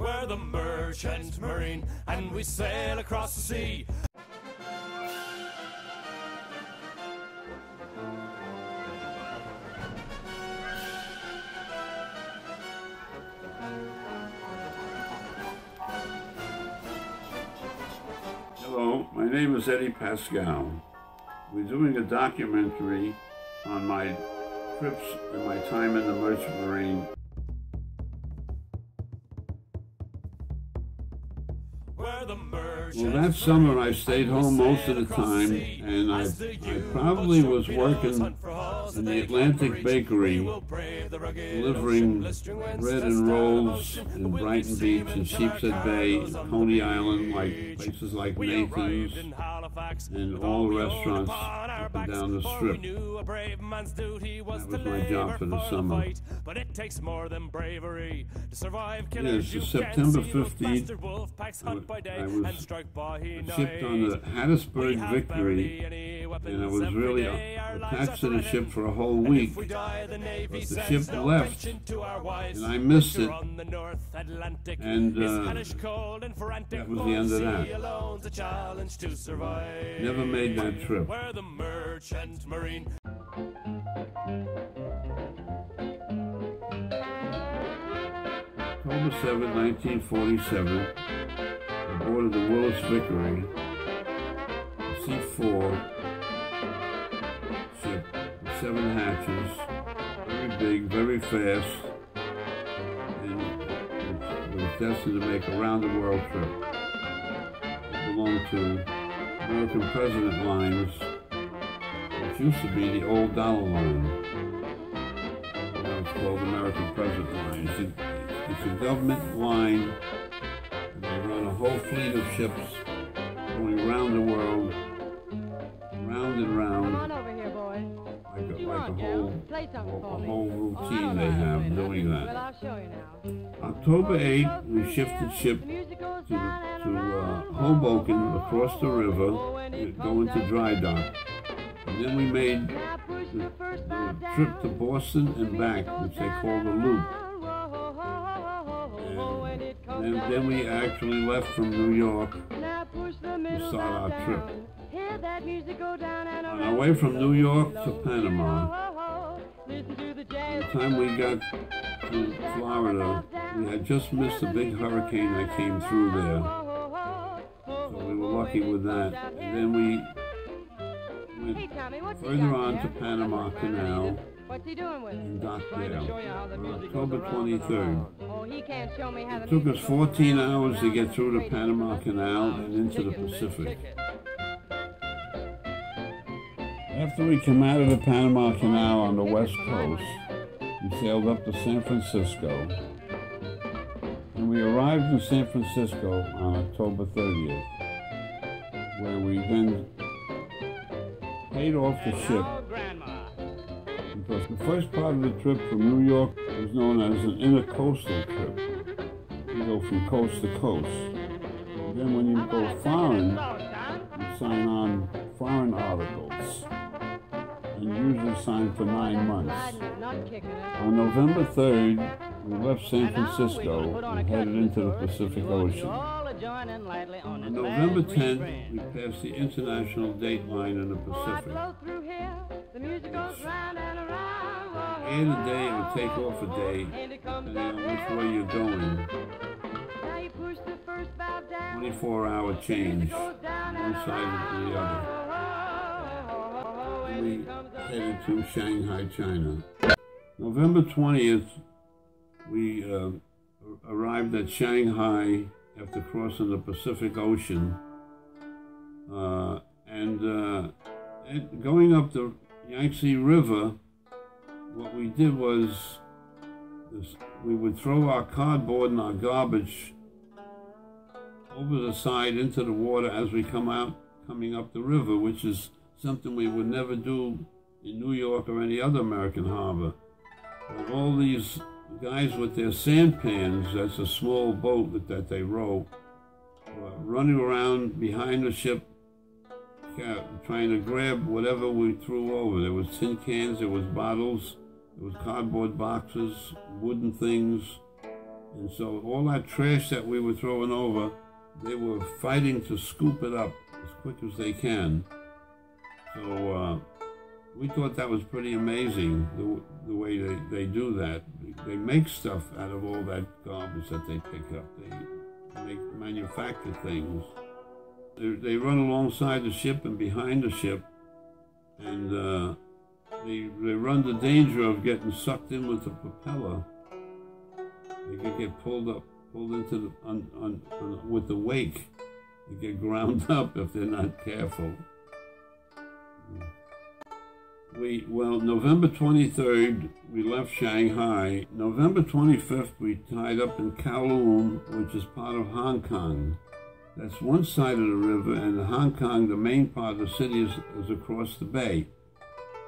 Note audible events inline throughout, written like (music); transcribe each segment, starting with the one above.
We're the merchant marine, and we sail across the sea. Hello, my name is Eddie Pascale. We're doing a documentary on my trips and my time in the Merchant Marine. Well, that summer I stayed home most of the time, and I, I probably was working in the Atlantic Bakery, delivering bread and rolls in Brighton Beach and Sheepshead Bay, and Coney Island, like places like Nathan's, and all the restaurants down the strip. That was my job for the summer. But it takes more than bravery to survive Yes, killers. you can't September see. Wolf 15th. bastard wolf packs hunt by day I was and strike by night. shipped on the Hattiesburg Victory, barely any weapons and I was really day. Our lives attached to the ship for a whole week. we die, the But the ship no left, to our wives. and I missed it. on the North Atlantic. And, uh, that was the end of that. alone's a challenge to survive. Never made that trip. We're the merchant marine. October 7, 1947, aboard the Willis Victory, a C-4 ship with seven hatches, very big, very fast, and it was destined to make a round-the-world trip. It belonged to American President Lines, which used to be the old dollar line. Now it's called American President Lines. It, it's a government line, and they run a whole fleet of ships going around the world, round and round, like a, like a whole, Play a whole Oh, routine I they don't know how to have doing that. I'll show you now. October 8th, we shifted ship the music goes to, to uh. Hoboken across the river, Oh, it going to dry dock. And then we made the, the first the five down. trip to Boston and back, which they call the loop. Whoa, when it comes And down. then we actually left from New York Now push the middle start our trip. Down. Hear that music go down and on our way from New York to Panama. low, Listen to the By the time we got to Florida, we had just missed a big hurricane that came through there. So we were lucky with that. And then we went further on to Panama Canal What's he doing with it? and docked Trying to there show you how the on October goes around and 23rd. Oh, he can't show me how It took us 14 hours to get through the Panama Canal and into the Pacific. After we came out of the Panama Canal on the west coast, we sailed up to San Francisco. And we arrived in San Francisco on October 30th, where we then paid off the ship because the first part of the trip from New York was known as an intercoastal trip. You go from coast to coast. And then when you go foreign, you sign on foreign articles usually sign for nine months. Riding it, not kicking it. On November 3rd, we left San Francisco and headed into the Pacific Ocean. On November 10th, we passed the international date line in the Oh, Pacific. blow. The music goes round and Add a day or take off a day, And it depending on which way you're going. Now you push the first valve down. 24 hour change, one side or the other. We it to Shanghai, China. November 20th, we uh, arrived at Shanghai after crossing the Pacific Ocean. Uh, and, uh, and going up the Yangtze River, what we did was we would throw our cardboard and our garbage over the side into the water as we come out coming up the river, which is something we would never do in New York or any other American harbor. All these guys with their sampans, that's a small boat that, that they row, running around behind the ship ca- trying to grab whatever we threw over. There was tin cans, there was bottles, there was cardboard boxes, wooden things, And so all that trash that we were throwing over, they were fighting to scoop it up as quick as they can. So uh, we thought that was pretty amazing, the, the way they, they do that. They make stuff out of all that garbage that they pick up. They make manufacture things. They, they run alongside the ship and behind the ship, and uh, they, they run the danger of getting sucked in with the propeller. They could get pulled up, pulled into the, on, on, on, with the wake. They get ground (laughs) up if they're not careful. We, well, November 23rd, we left Shanghai. November 25th, we tied up in Kowloon, which is part of Hong Kong. That's one side of the river, and Hong Kong, the main part of the city, is, is across the bay.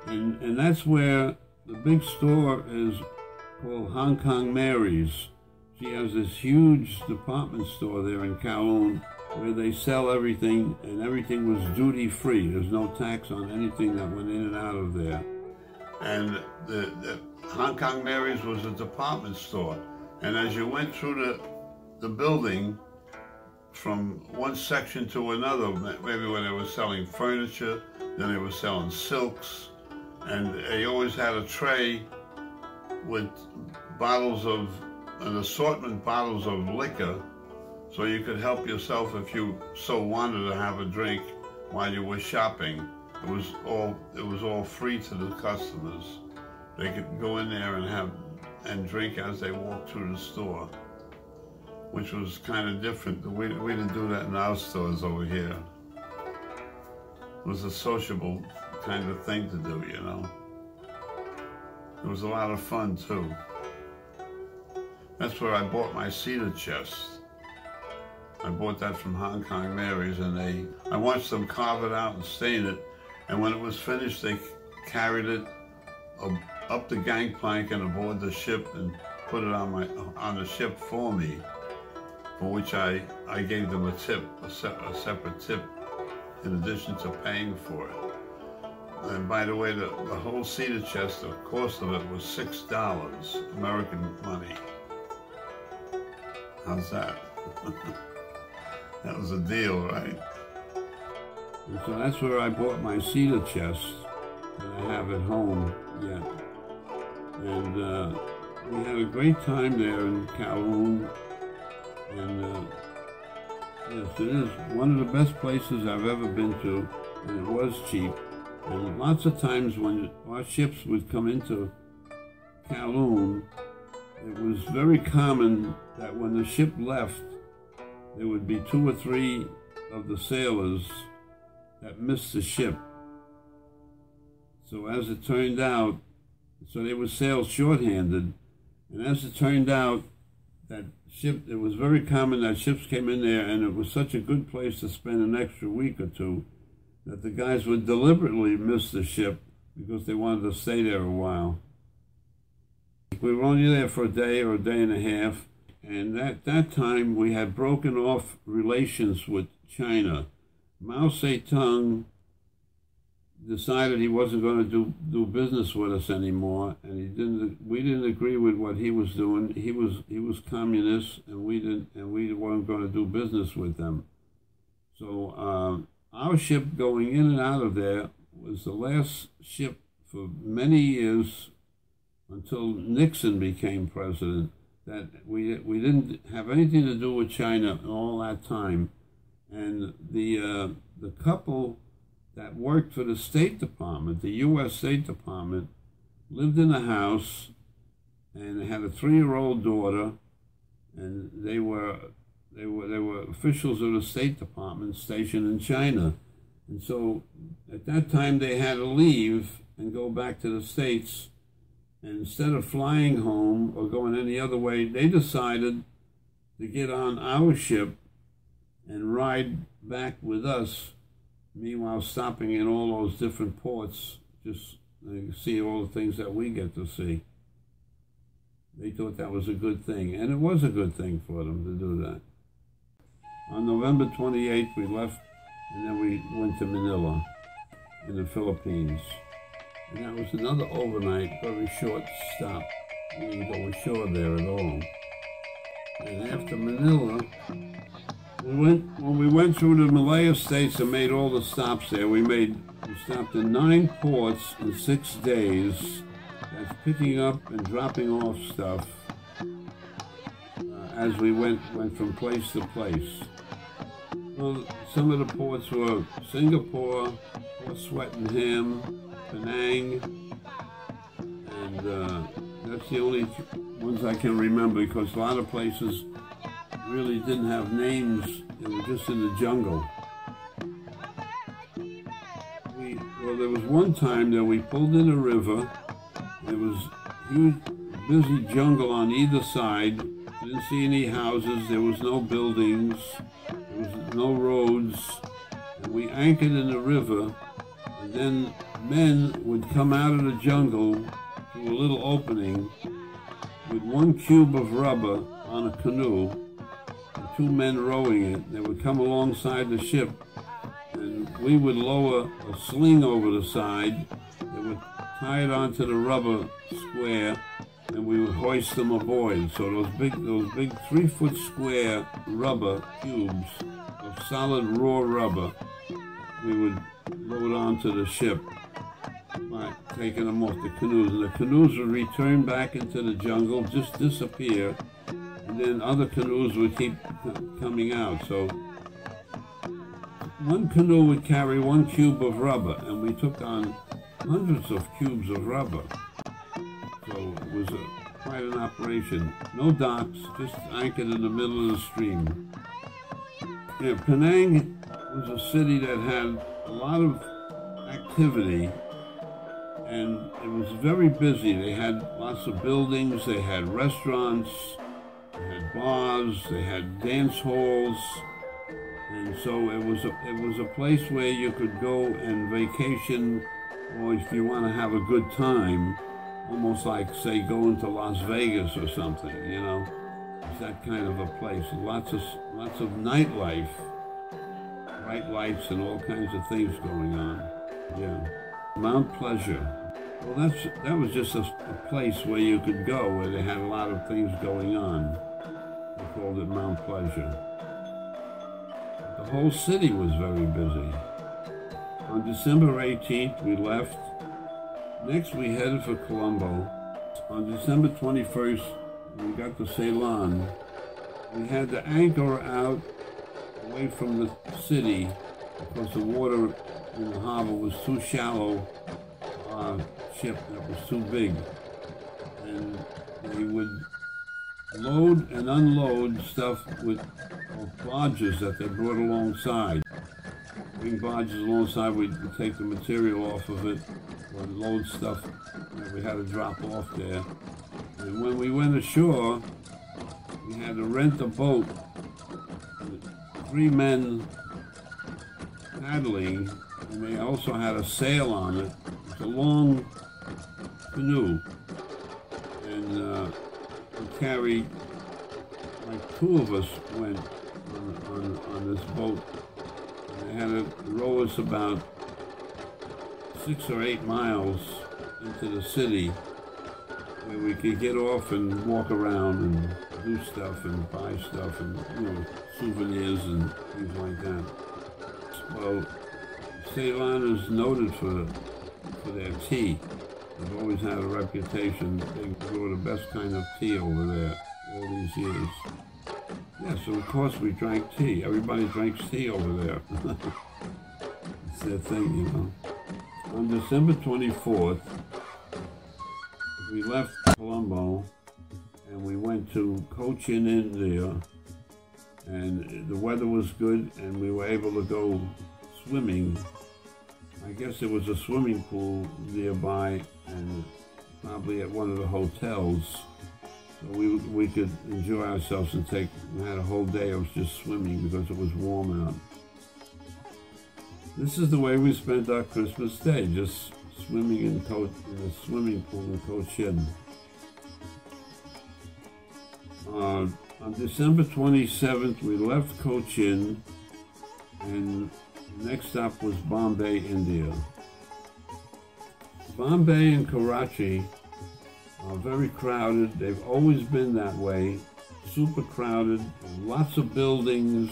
And, and that's where the big store is called Hong Kong Mary's. She has this huge department store there in Kowloon where they sell everything and everything was duty free. There's no tax on anything that went in and out of there. And the, the Hong Kong Mary's was a department store. And as you went through the, the building, from one section to another, maybe when they were selling furniture, then they were selling silks, and they always had a tray with bottles of, an assortment bottles of liquor so you could help yourself if you so wanted to have a drink while you were shopping. It was all it was all free to the customers. They could go in there and have and drink as they walked through the store, which was kind of different. We, we didn't do that in our stores over here. It was a sociable kind of thing to do, you know. It was a lot of fun too. That's where I bought my cedar chest. I bought that from Hong Kong Mary's and they, I watched them carve it out and stain it. And when it was finished, they carried it up the gangplank and aboard the ship and put it on my on the ship for me, for which I, I gave them a tip, a, se a separate tip, in addition to paying for it. And by the way, the, the whole cedar chest, the cost of it was $6 American money. How's that? (laughs) That was a deal, right? And so that's where I bought my cedar chest that I have at home yet. And uh, we had a great time there in Kowloon. And uh, yes, it is one of the best places I've ever been to, and it was cheap. And lots of times when our ships would come into Kowloon, it was very common that when the ship left, there would be two or three of the sailors that missed the ship. So as it turned out, so they would sail shorthanded, and as it turned out, that ship, it was very common that ships came in there and it was such a good place to spend an extra week or two that the guys would deliberately miss the ship because they wanted to stay there a while. We were only there for a day or a day and a half, and at that time, we had broken off relations with China. Mao Zedong decided he wasn't going to do, do business with us anymore, and he didn't. We didn't agree with what he was doing. He was he was communist, and we didn't, and we weren't going to do business with them. So uh, our ship going in and out of there was the last ship for many years until Nixon became president that we we didn't have anything to do with China all that time, and the uh, the couple that worked for the State Department, the U.S. State Department, lived in a house, and had a three-year-old daughter, and they were they were they were officials of the State Department stationed in China, and so at that time they had to leave and go back to the states and instead of flying home or going any other way, they decided to get on our ship and ride back with us, meanwhile stopping in all those different ports, just to see all the things that we get to see. They thought that was a good thing, and it was a good thing for them to do that. On November 28th, we left, and then we went to Manila in the Philippines. And that was another overnight, very short stop. We didn't go ashore there at all. And after Manila, we went when we went through the Malaya states and made all the stops there. We made we stopped in nine ports in six days. That's picking up and dropping off stuff uh, as we went went from place to place. Well, some of the ports were Singapore, Port Swettenham, Penang, and uh, that's the only ones I can remember because a lot of places really didn't have names. They were just in the jungle. We, well, there was one time that we pulled in a river. There was huge, busy jungle on either side. Didn't see any houses. There was no buildings. There was no roads. And we anchored in the river. And then men would come out of the jungle through a little opening with one cube of rubber on a canoe and two men rowing it. They would come alongside the ship and we would lower a sling over the side. They would tie it onto the rubber square and we would hoist them aboard. So those big, those big three-foot square rubber cubes of solid raw rubber, we would load onto the ship by taking them off the canoes. And the canoes would return back into the jungle, just disappear, and then other canoes would keep coming out. So one canoe would carry one cube of rubber, and we took on hundreds of cubes of rubber. So it was a, quite an operation. No docks, just anchored in the middle of the stream. Yeah, Penang was a city that had a lot of activity and it was very busy. They had lots of buildings, they had restaurants, they had bars, they had dance halls, and so it was a it was a place where you could go and vacation, or if you want to have a good time, almost like say going to Las Vegas or something, you know. It's that kind of a place. Lots of lots of nightlife, bright lights, and all kinds of things going on. Yeah. Mount Pleasure. Well, that's that was just a, a, place where you could go where they had a lot of things going on. They called it Mount Pleasure. The whole city was very busy. On December 18th, we left. Next, we headed for Colombo. On December 21st, we got to Ceylon. We had to anchor out away from the city because the water in the harbor was too shallow uh, ship that was too big. And they would load and unload stuff with barges that they brought alongside. Bring barges alongside, we'd take the material off of it, or load stuff that we had to drop off there. And when we went ashore, we had to rent a boat, three men paddling, and they also had a sail on it. It's a long canoe, and uh, we carried, like two of us went on, on, on this boat. And they had to row us about six or eight miles into the city where we could get off and walk around and do stuff and buy stuff and, you know, souvenirs and things like that. Well, Ceylon is noted for, for their tea. They've always had a reputation. They the best kind of tea over there all these years. Yeah, so of course we drank tea. Everybody drinks tea over there. (laughs) it's their thing, you know. On December 24th, we left Colombo and we went to Cochin, India. And the weather was good and we were able to go swimming I guess there was a swimming pool nearby and probably at one of the hotels. So we, we could enjoy ourselves and take, had a whole day of just swimming because it was warm out. This is the way we spent our Christmas day, just swimming in, Co- in a swimming pool in Cochin. Uh, on December 27th, we left Cochin and Next stop was Bombay, India. Bombay and Karachi are very crowded. They've always been that way. super crowded, lots of buildings,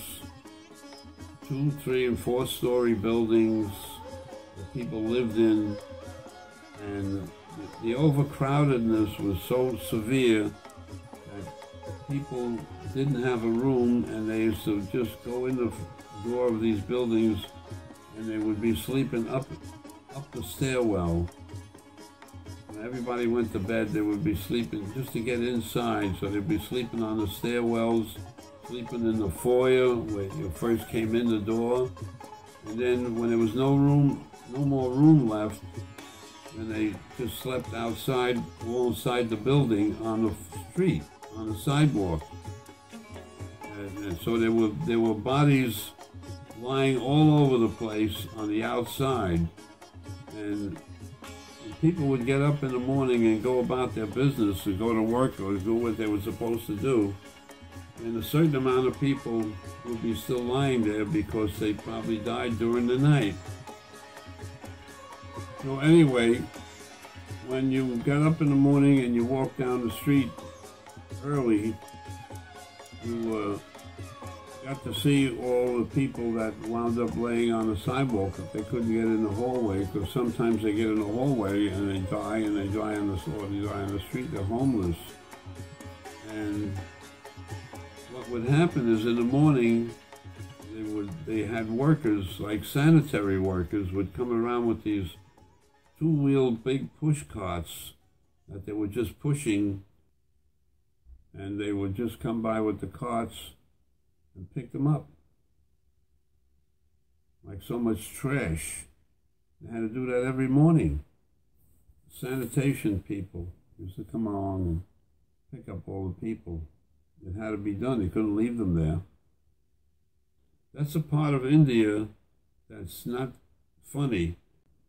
two, three, and four story buildings that people lived in, and the overcrowdedness was so severe that people didn't have a room and they used to just go in the door of these buildings and they would be sleeping up up the stairwell. When everybody went to bed, they would be sleeping just to get inside. So they'd be sleeping on the stairwells, sleeping in the foyer where you first came in the door. And then when there was no room, no more room left, then they just slept outside, alongside the building on the street, on the sidewalk. And, and so there were there were bodies lying all over the place on the outside. And people would get up in the morning and go about their business or go to work or do what they were supposed to do. And a certain amount of people would be still lying there because they probably died during the night. So anyway, when you got up in the morning and you walked down the street early, you uh, got to see all the people that wound up laying on the sidewalk if they couldn't get in the hallway, because sometimes they get in the hallway and they die, and they die on the or they die on the street. They're homeless, and what would happen is in the morning they would they had workers like sanitary workers would come around with these two-wheeled big push carts that they were just pushing and they would just come by with the carts and pick them up. Like so much trash. They had to do that every morning. Sanitation people used to come along and pick up all the people. It had to be done. They couldn't leave them there. That's a part of india that's not funny.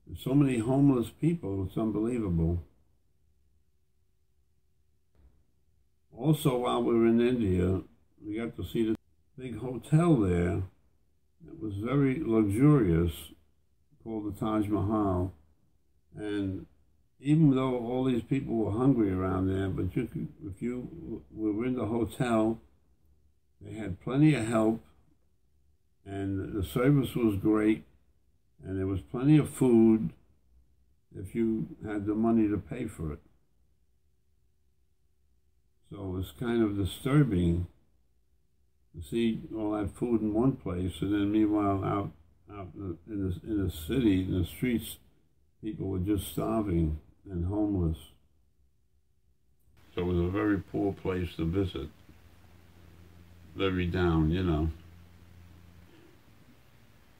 There's so many homeless people, it's unbelievable. Also, while we were in India, we got to see the big hotel there. It was very luxurious, called the Taj Mahal. And even though all these people were hungry around there, but you could, if you were in the hotel, they had plenty of help, and the service was great and there was plenty of food if you had the money to pay for it. So it was kind of disturbing see all that food in one place, and then meanwhile out out in the in the city, in the streets, people were just starving and homeless. So it was a very poor place to visit. Very down, you know.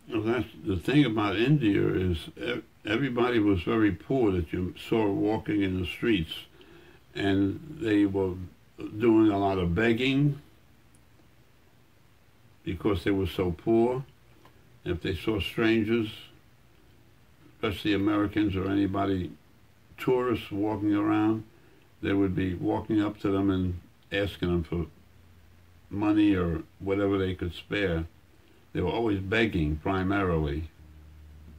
Well, that's the thing about India is everybody was very poor that you saw walking in the streets, and they were doing a lot of begging because they were so poor. If they saw strangers, especially Americans or anybody, tourists walking around, they would be walking up to them and asking them for money or whatever they could spare. They were always begging primarily.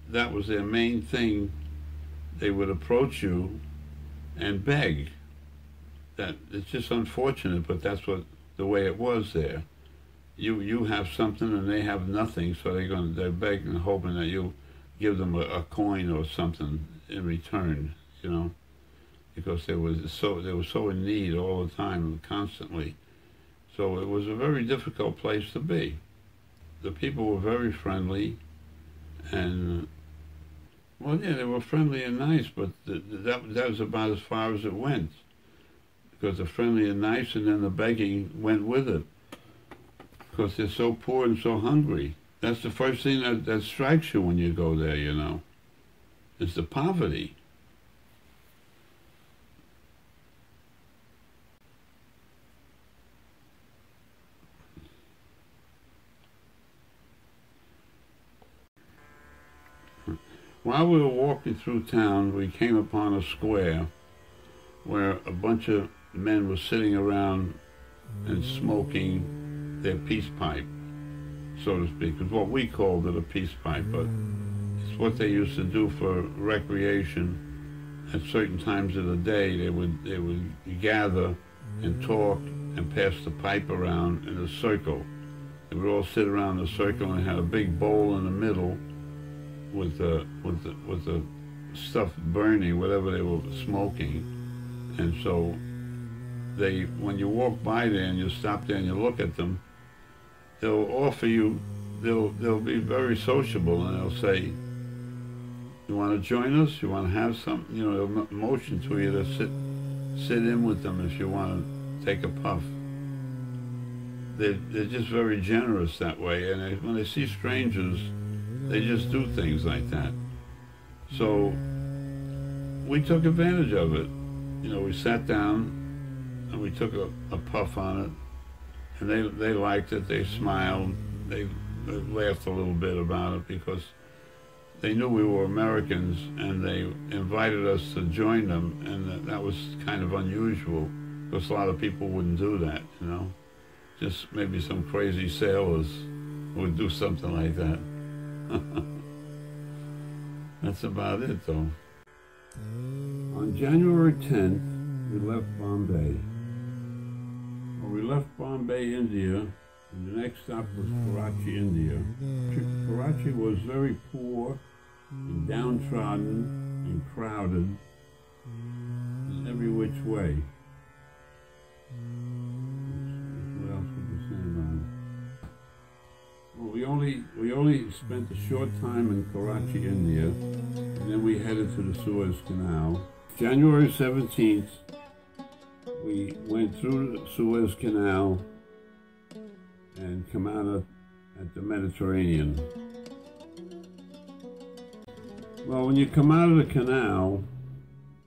That was their main thing. They would approach you and beg. That it's just unfortunate, but that's what the way it was there. You you have something and they have nothing, so they're going they're begging, hoping that you give them a, a coin or something in return. You know, because they was so they were so in need all the time, constantly. So it was a very difficult place to be the people were very friendly, and well, yeah, they were friendly and nice, but the, that that was about as far as it went, because the friendly and nice, and then the begging went with it, because they're so poor and so hungry. That's the first thing that, that strikes you when you go there, you know. It's the poverty. While we were walking through town, we came upon a square where a bunch of men were sitting around and smoking their peace pipe, so to speak. It's what we called it a peace pipe, but it's what they used to do for recreation. At certain times of the day, they would they would gather and talk and pass the pipe around in a circle. They would all sit around the circle and have a big bowl in the middle with the with the with the stuff burning, whatever they were smoking, and so they when you walk by there and you stop there and you look at them, they'll offer you, they'll they'll be very sociable and they'll say, "You want to join us? You want to have something?" You know, they'll motion to you to sit sit in with them if you want to take a puff. They're, they're just very generous that way, and they, when they see strangers, they just do things like that. So we took advantage of it. You know, we sat down and we took a, a puff on it, and they they liked it. They smiled. They, laughed a little bit about it because they knew we were Americans, and they invited us to join them, and that, that was kind of unusual because a lot of people wouldn't do that. You know, just maybe some crazy sailors would do something like that. (laughs) That's about it, though. On January 10th, we left Bombay. We left Bombay, India, and the next stop was mm. Karachi, India. Karachi was very poor and mm. downtrodden and crowded in mm. every which way. What else could you say about it? Well, we only we only spent a short time in Karachi, India, and then we headed to the Suez Canal. January 17th, we went through the Suez Canal and come out at, at the Mediterranean. Well, when you come out of the canal,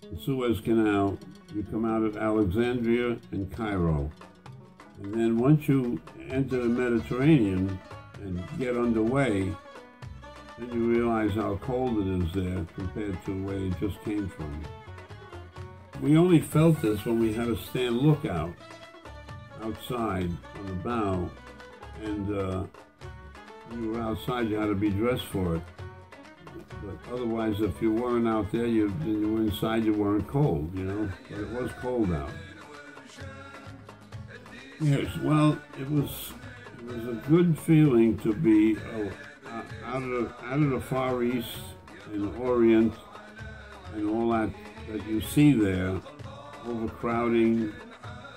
the Suez Canal, you come out at Alexandria and Cairo. And then once you enter the Mediterranean and get underway, then you realize how cold it is there compared to where you just came from. We only felt this when we had a stand lookout outside on the bow, and uh, you were outside, you had to be dressed for it. But otherwise, if you weren't out there, you, you were inside, you weren't cold, you know? But it was cold out. Yes, well, it was it was a good feeling to be uh, out of out of the Far East and Orient and all that that you see there, overcrowding,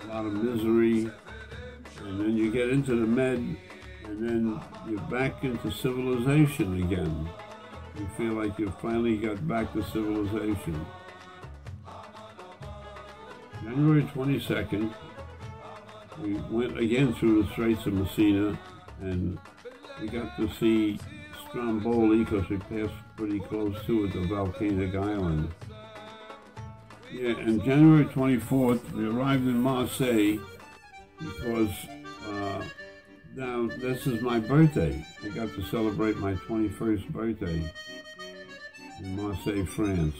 a lot of misery, and then you get into the Med, and then you're back into civilization again. You feel like you finally got back to civilization. January 22nd, we went again through the Straits of Messina, and we got to see Stromboli because we passed pretty close to it, the volcanic island. Yeah, and January 24th, we arrived in Marseille because uh, now this is my birthday. I got to celebrate my 21st birthday in Marseille, France.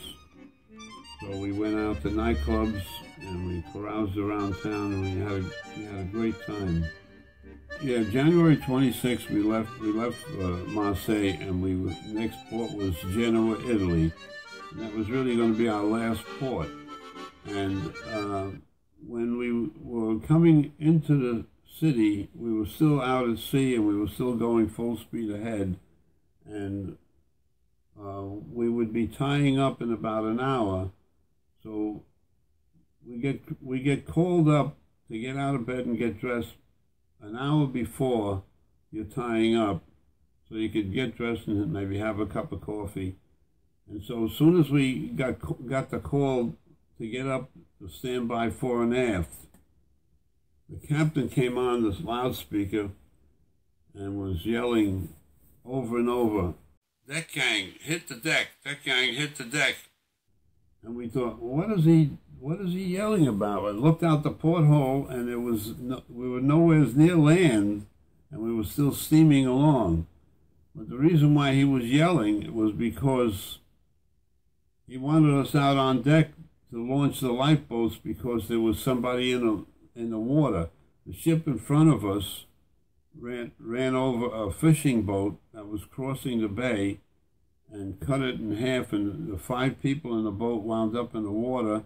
So we went out to nightclubs and we caroused around town and we had a, we had a great time. Yeah, January 26th we left we left uh, Marseille and we next port was Genoa, Italy. And that was really going to be our last port. And uh, when we were coming into the city, we were still out at sea and we were still going full speed ahead. And uh, we would be tying up in about an hour. So we get we get called up to get out of bed and get dressed an hour before you're tying up, so you could get dressed and maybe have a cup of coffee. And so as soon as we got got the call to get up to stand by fore and aft, the captain came on this loudspeaker and was yelling over and over, "Deck gang, hit the deck! Deck gang, hit the deck!" And we thought, what is he? What is he yelling about? I looked out the porthole, and it was no, we were nowhere near land, and we were still steaming along. But the reason why he was yelling was because he wanted us out on deck to launch the lifeboats because there was somebody in the in the water. The ship in front of us ran ran over a fishing boat that was crossing the bay and cut it in half, and the five people in the boat wound up in the water,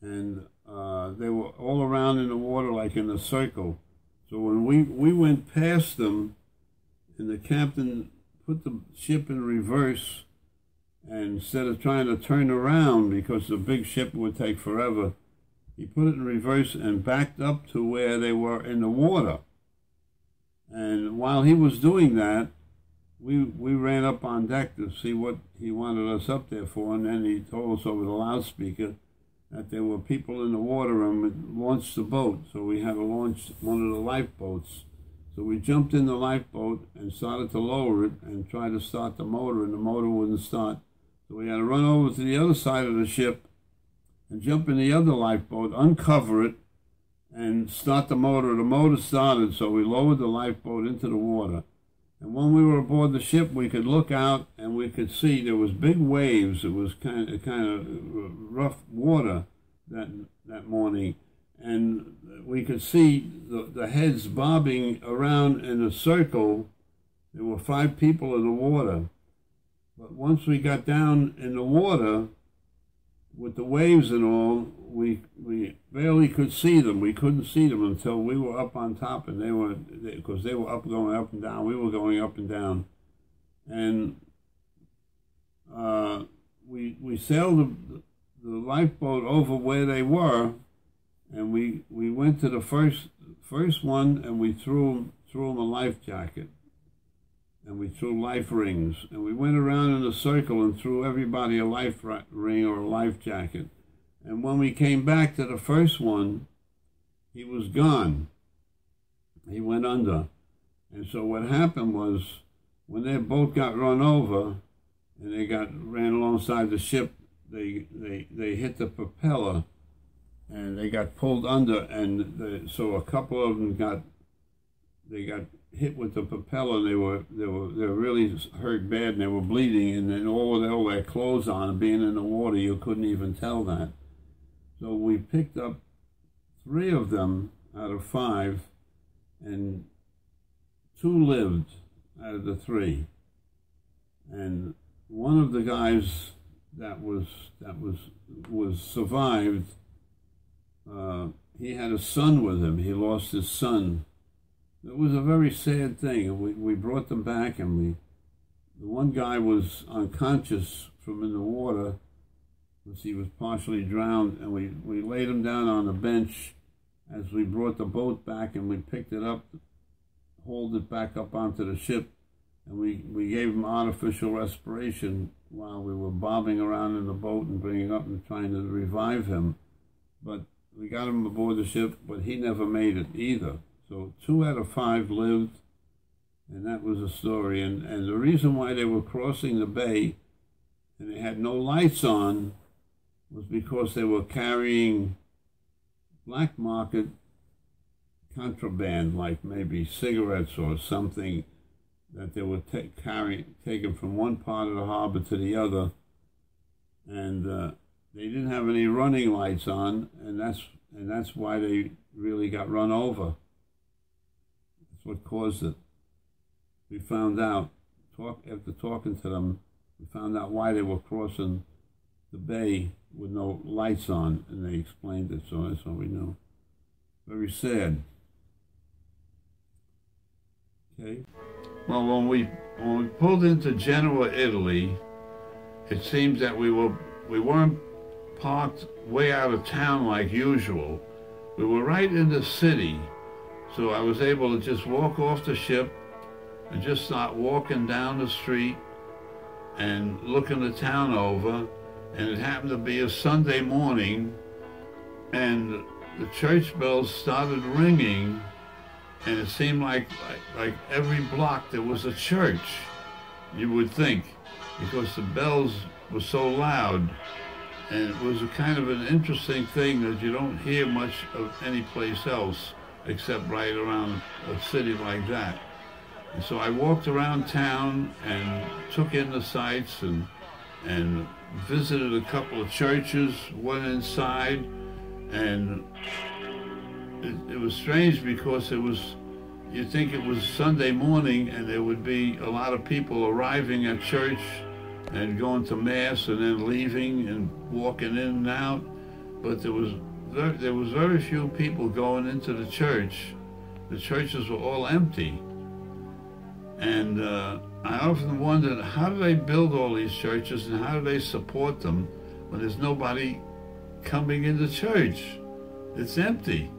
and uh, they were all around in the water like in a circle. So when we, we went past them, and the captain put the ship in reverse, instead of trying to turn around because the big ship would take forever, he put it in reverse and backed up to where they were in the water. And while he was doing that, we we ran up on deck to see what he wanted us up there for, and then he told us over the loudspeaker that there were people in the water and would launch the boat. So we had to launch one of the lifeboats. So we jumped in the lifeboat and started to lower it and try to start the motor, and the motor wouldn't start. So we had to run over to the other side of the ship and jump in the other lifeboat, uncover it, and start the motor. The motor started, so we lowered the lifeboat into the water. And when we were aboard the ship, we could look out and we could see there was big waves. It was kind of kind of rough water that that morning, and we could see the, the heads bobbing around in a circle. There were five people in the water, but once we got down in the water, with the waves and all, we we barely could see them. We couldn't see them until we were up on top, and they were because they, they, were up going up and down. We were going up and down, and uh, we we sailed the, the lifeboat over where they were, and we we went to the first first one, and we threw threw them a life jacket and we threw life rings. And we went around in a circle and threw everybody a life ring or a life jacket. And when we came back to the first one, he was gone. He went under. And so what happened was when their boat got run over and they got ran alongside the ship, they they, they hit the propeller and they got pulled under and the, so a couple of them got they got hit with the propeller. They were they were they were really hurt bad, and they were bleeding. And then all with all their clothes on and being in the water, you couldn't even tell that. So we picked up three of them out of five, and two lived out of the three. And one of the guys that was that was was survived. Uh, he had a son with him. He lost his son it was a very sad thing. We, we brought them back, and we the one guy was unconscious from in the water because he was partially drowned, and we, we laid him down on a bench as we brought the boat back, and we picked it up, hauled it back up onto the ship, and we, we gave him artificial respiration while we were bobbing around in the boat and bringing up and trying to revive him. But we got him aboard the ship, but he never made it either. So two out of five lived, and that was the story. And, and the reason why they were crossing the bay and they had no lights on was because they were carrying black market contraband, like maybe cigarettes or something that they were carrying, taken from one part of the harbor to the other. And uh, they didn't have any running lights on, and that's and that's why they really got run over what caused it. We found out, talk, after talking to them, we found out why they were crossing the bay with no lights on, and they explained it, so that's all we knew. Very sad. Okay. Well, when we when we pulled into Genoa, Italy, it seems that we were we weren't parked way out of town like usual. We were right in the city so I was able to just walk off the ship and just start walking down the street and looking the town over. And it happened to be a Sunday morning, and the church bells started ringing, and it seemed like, like, like every block there was a church, you would think, because the bells were so loud. And it was a kind of an interesting thing that you don't hear much of any place else except right around a city like that. And so I walked around town and took in the sights and and visited a couple of churches, went inside, and it, it was strange because it was you'd think it was Sunday morning and there would be a lot of people arriving at church and going to mass and then leaving and walking in and out, but there was very, there was very few people going into the church. The churches were all empty. And uh, I often wondered how do they build all these churches and how do they support them when there's nobody coming into church? It's empty.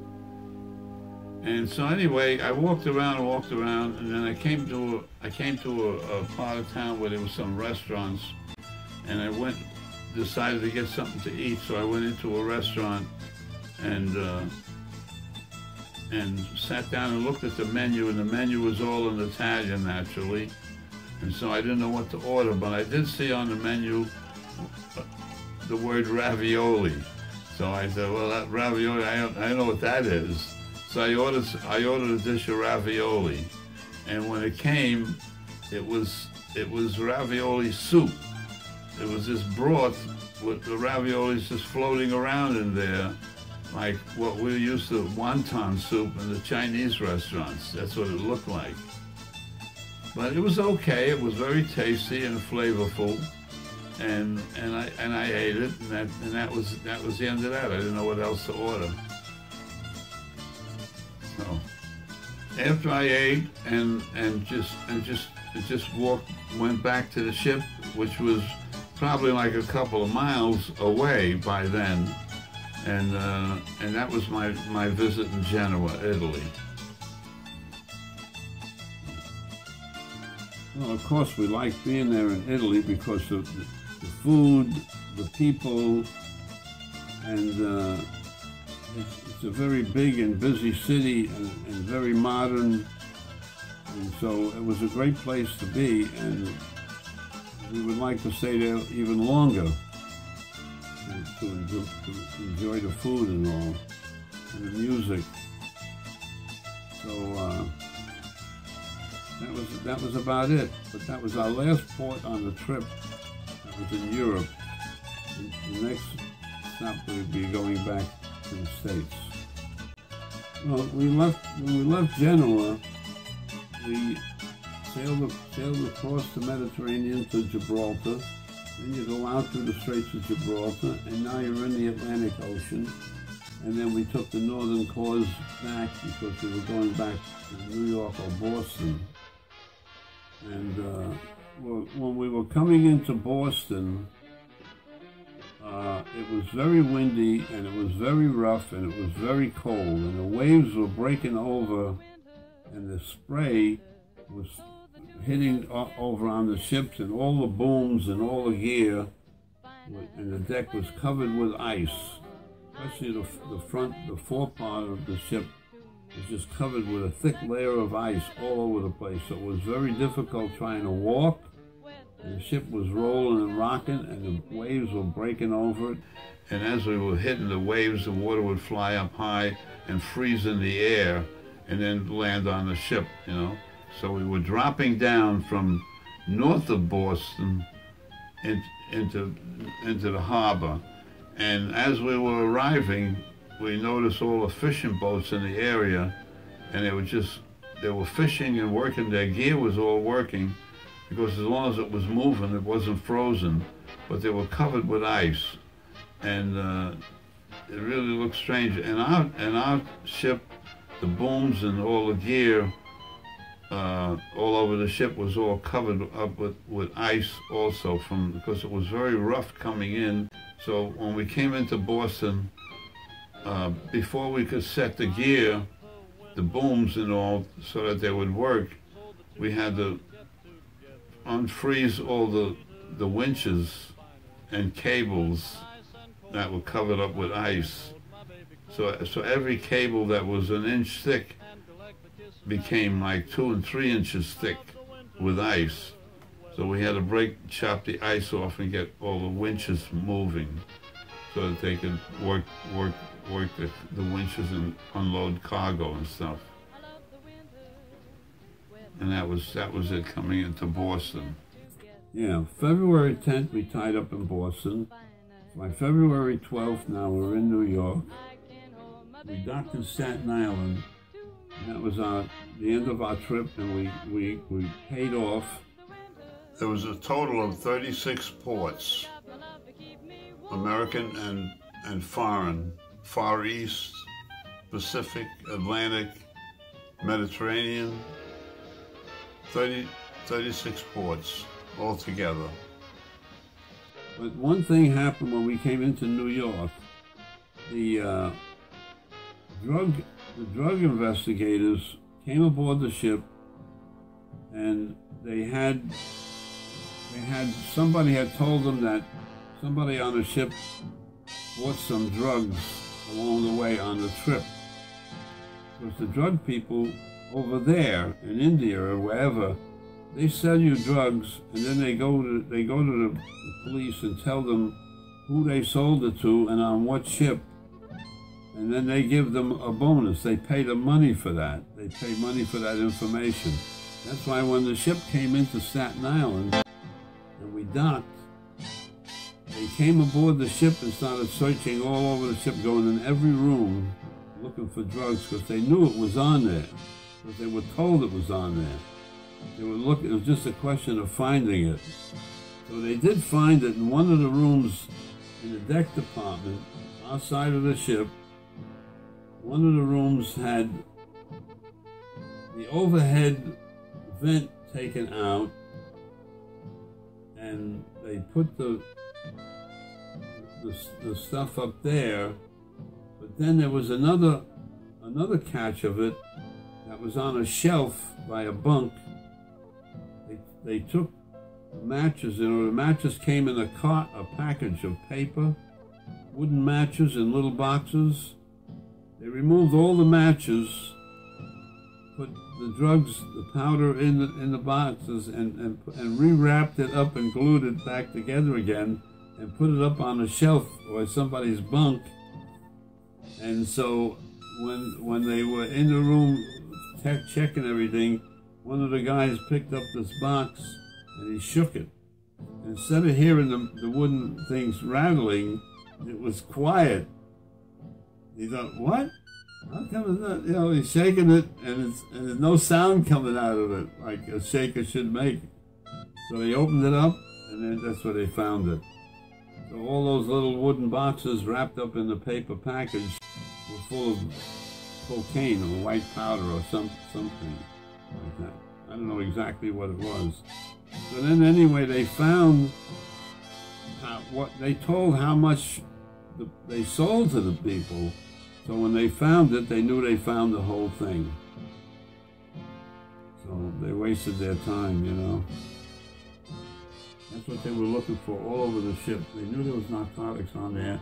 And so anyway, I walked around and walked around, and then I came to a, I came to a, a part of town where there was some restaurants, and I went decided to get something to eat. So I went into a restaurant, and uh, and sat down and looked at the menu, and the menu was all in Italian naturally, and so I didn't know what to order. But I did see on the menu uh, the word ravioli, so I said, "Well, that ravioli, I don't, I don't know what that is." So I ordered I ordered a dish of ravioli, and when it came, it was it was ravioli soup. It was this broth with the raviolis just floating around in there, like what we're used to wonton soup in the Chinese restaurants. That's what it looked like. But it was okay. It was very tasty and flavorful, and and I and I ate it, and that and that was that was the end of that. I didn't know what else to order. So after I ate and and just and just just walked went back to the ship, which was probably like a couple of miles away by then, and uh, and that was my my visit in Genoa, Italy. Well, of course, we liked being there in Italy because of the, the food, the people, and uh, it's, it's, a very big and busy city and, and very modern. And so it was a great place to be, and we would like to stay there even longer to, enjoy, the food and all, and the music. So uh, that was that was about it. But that was our last port on the trip. That was in Europe. The next stop would be going back to the States. Well, we left when we left Genoa. We sailed, sailed across the Mediterranean to Gibraltar. Then you go out through the Straits of Gibraltar, and now you're in the Atlantic Ocean. And then we took the northern course back because we were going back to New York or Boston. And uh, when we were coming into Boston, uh, it was very windy and it was very rough and it was very cold and the waves were breaking over and the spray was hitting over on the ships and all the booms and all the gear and the deck was covered with ice. Especially the, the front the forepart of the ship was just covered with a thick layer of ice all over the place. So it was very difficult trying to walk. And the ship was rolling and rocking and the waves were breaking over it. And as we were hitting the waves the water would fly up high and freeze in the air and then land on the ship you know so we were dropping down from north of Boston in, into, into the harbor. And as we were arriving, we noticed all the fishing boats in the area, and they were just, they were fishing and working, their gear was all working, because as long as it was moving, it wasn't frozen, but they were covered with ice. And uh, it really looked strange. And our, and our ship, the booms and all the gear uh, all over the ship was all covered up with, with ice also from because it was very rough coming in. So when we came into Boston, uh, before we could set the gear, the booms and all, so that they would work, we had to unfreeze all the, the winches and cables that were covered up with ice. So, so every cable that was an inch thick became like two and three inches thick with ice. So we had to break, chop the ice off and get all the winches moving so that they could work, work, work the, the winches and unload cargo and stuff. And that was, that was it coming into Boston. Yeah, February 10th we tied up in Boston. By February 12th now we're in New York. We docked in Staten Island that was our, the end of our trip, and we, we, we paid off. There was a total of 36 ports, American and, and foreign, Far East, Pacific, Atlantic, Mediterranean, 30, 36 ports altogether. But one thing happened when we came into New York. The uh, drug, the drug investigators came aboard the ship, and they had, they had somebody had told them that somebody on the ship bought some drugs along the way on the trip. Because the drug people over there in India or wherever, they sell you drugs and then they go to they go to the police and tell them who they sold it to and on what ship. And then they give them a bonus. They pay the money for that. They pay money for that information. That's why when the ship came into Staten Island and we docked, they came aboard the ship and started searching all over the ship, going in every room looking for drugs because they knew it was on there. Because they were told it was on there. They were looking, it was just a question of finding it. So they did find it in one of the rooms in the deck department outside of the ship. One of the rooms had the overhead vent taken out and they put the, the, the stuff up there but then there was another another catch of it that was on a shelf by a bunk. They, they took matches and the matches came in a cart a package of paper wooden matches in little boxes they removed all the matches put the drugs, the powder in the, in the boxes and, and, and rewrapped it up and glued it back together again and put it up on a shelf or somebody's bunk. And so when when they were in the room checking everything, one of the guys picked up this box and he shook it. Instead of hearing the, the wooden things rattling, it was quiet. He thought, what? How come it's not, you know, he's shaking it and, it's, and there's no sound coming out of it like a shaker should make. So they opened it up and then that's where they found it. So all those little wooden boxes wrapped up in the paper package were full of cocaine or white powder or some, something like that. I don't know exactly what it was. So then anyway, they found how, what they told how much the, they sold to the people so when they found it, they knew they found the whole thing. So they wasted their time, you know. That's what they were looking for all over the ship. They knew there was narcotics on there,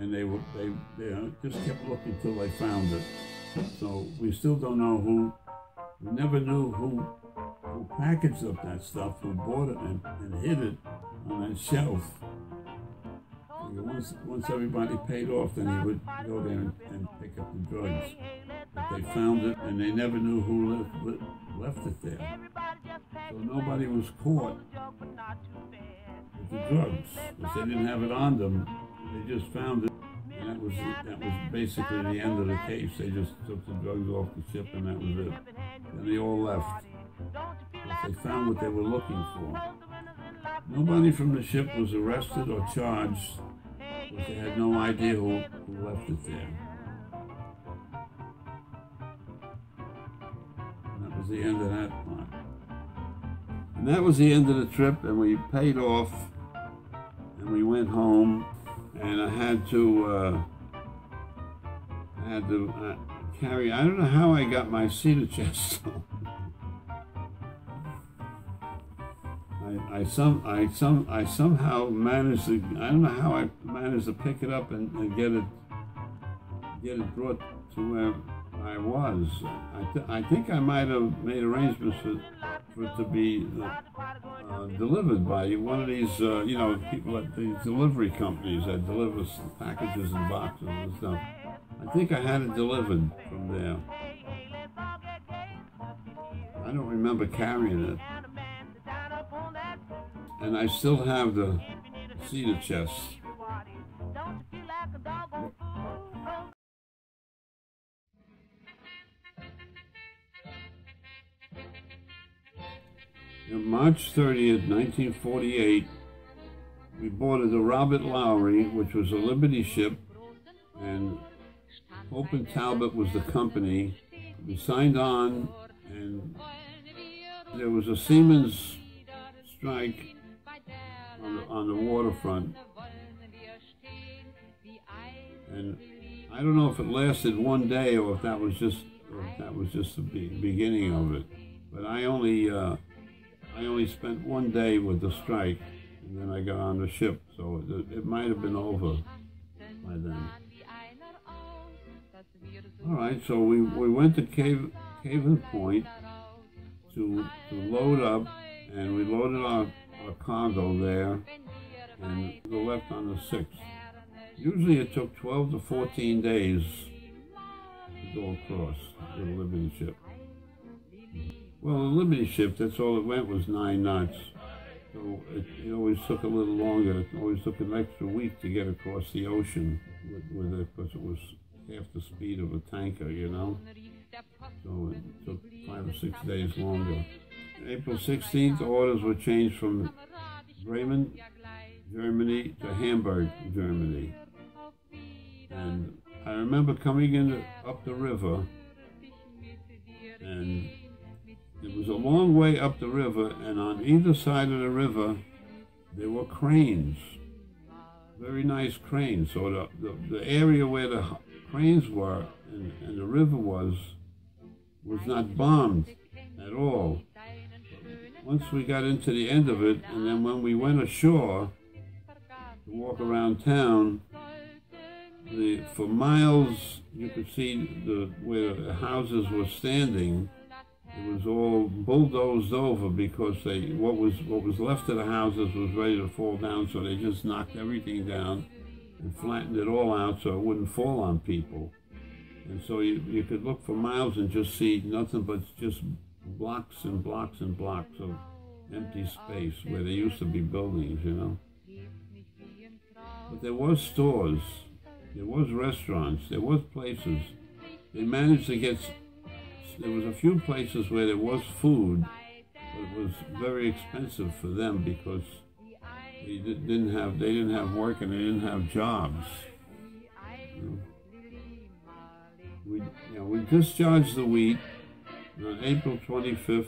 and they were they, they uh, just kept looking till they found it. So we still don't know who. We never knew who who packaged up that stuff, who bought it and, and hid it on that shelf. Once, once everybody paid off, then he would go there and, and pick up the drugs. But they found it, and they never knew who left, left it there. So nobody was caught with the drugs, because they didn't have it on them. They just found it, and that was that was basically the end of the case. They just took the drugs off the ship, and that was it. And they all left. They found what they were looking for. Nobody from the ship was arrested or charged because they had no idea who, who left it there. And that was the end of that part. And that was the end of the trip, and we paid off, and we went home, and I had to, uh, I had to uh, carry, I don't know how I got my (laughs) cedar chest I, I some I some I somehow managed to I don't know how I managed to pick it up and, and get it get it brought to where I was. I, th I think I might have made arrangements for, for it to be uh, uh, delivered by one of these, uh, you know, people at the delivery companies that deliver packages and boxes and stuff. I think I had it delivered from there. I don't remember carrying it and I still have the cedar chest. On March 30th, 1948, we boarded the Robert Lowry, which was a Liberty ship, and Pope and Talbot was the company. We signed on, and there was a seamen's strike on the, on the waterfront. And I don't know if it lasted one day or if that was just that was just the be- beginning of it. But I only uh, I only spent one day with the strike, and then I got on the ship, so it, it might have been over by then. All right, so we, we went to Caven Point to to load up, and we loaded our, our cargo there, and we left on the sixth. Usually it took 12 to 14 days to go across the Liberty ship. Well, the Liberty ship, that's all it went was nine knots. So it, it always took a little longer. It always took an extra week to get across the ocean with, with it because it was half the speed of a tanker, you know. So it took five or six days longer. April 16th, orders were changed from Bremen, Germany to Hamburg, Germany. And I remember coming in up the river, and it was a long way up the river, and on either side of the river, there were cranes, very nice cranes. So the, the, the area where the cranes were and, and the river was, was not bombed at all. Once we got into the end of it, and then when we went ashore to walk around town, the, for miles you could see the where the houses were standing. It was all bulldozed over because they what was what was left of the houses was ready to fall down, so they just knocked everything down and flattened it all out so it wouldn't fall on people. And so you, you could look for miles and just see nothing but just blocks and blocks and blocks of empty space where there used to be buildings, you know. But there was stores, there was restaurants, there was places. They managed to get, there was a few places where there was food, but it was very expensive for them because they didn't have, they didn't have work and they didn't have jobs. you know. We, you know, we discharged the wheat on April 25th.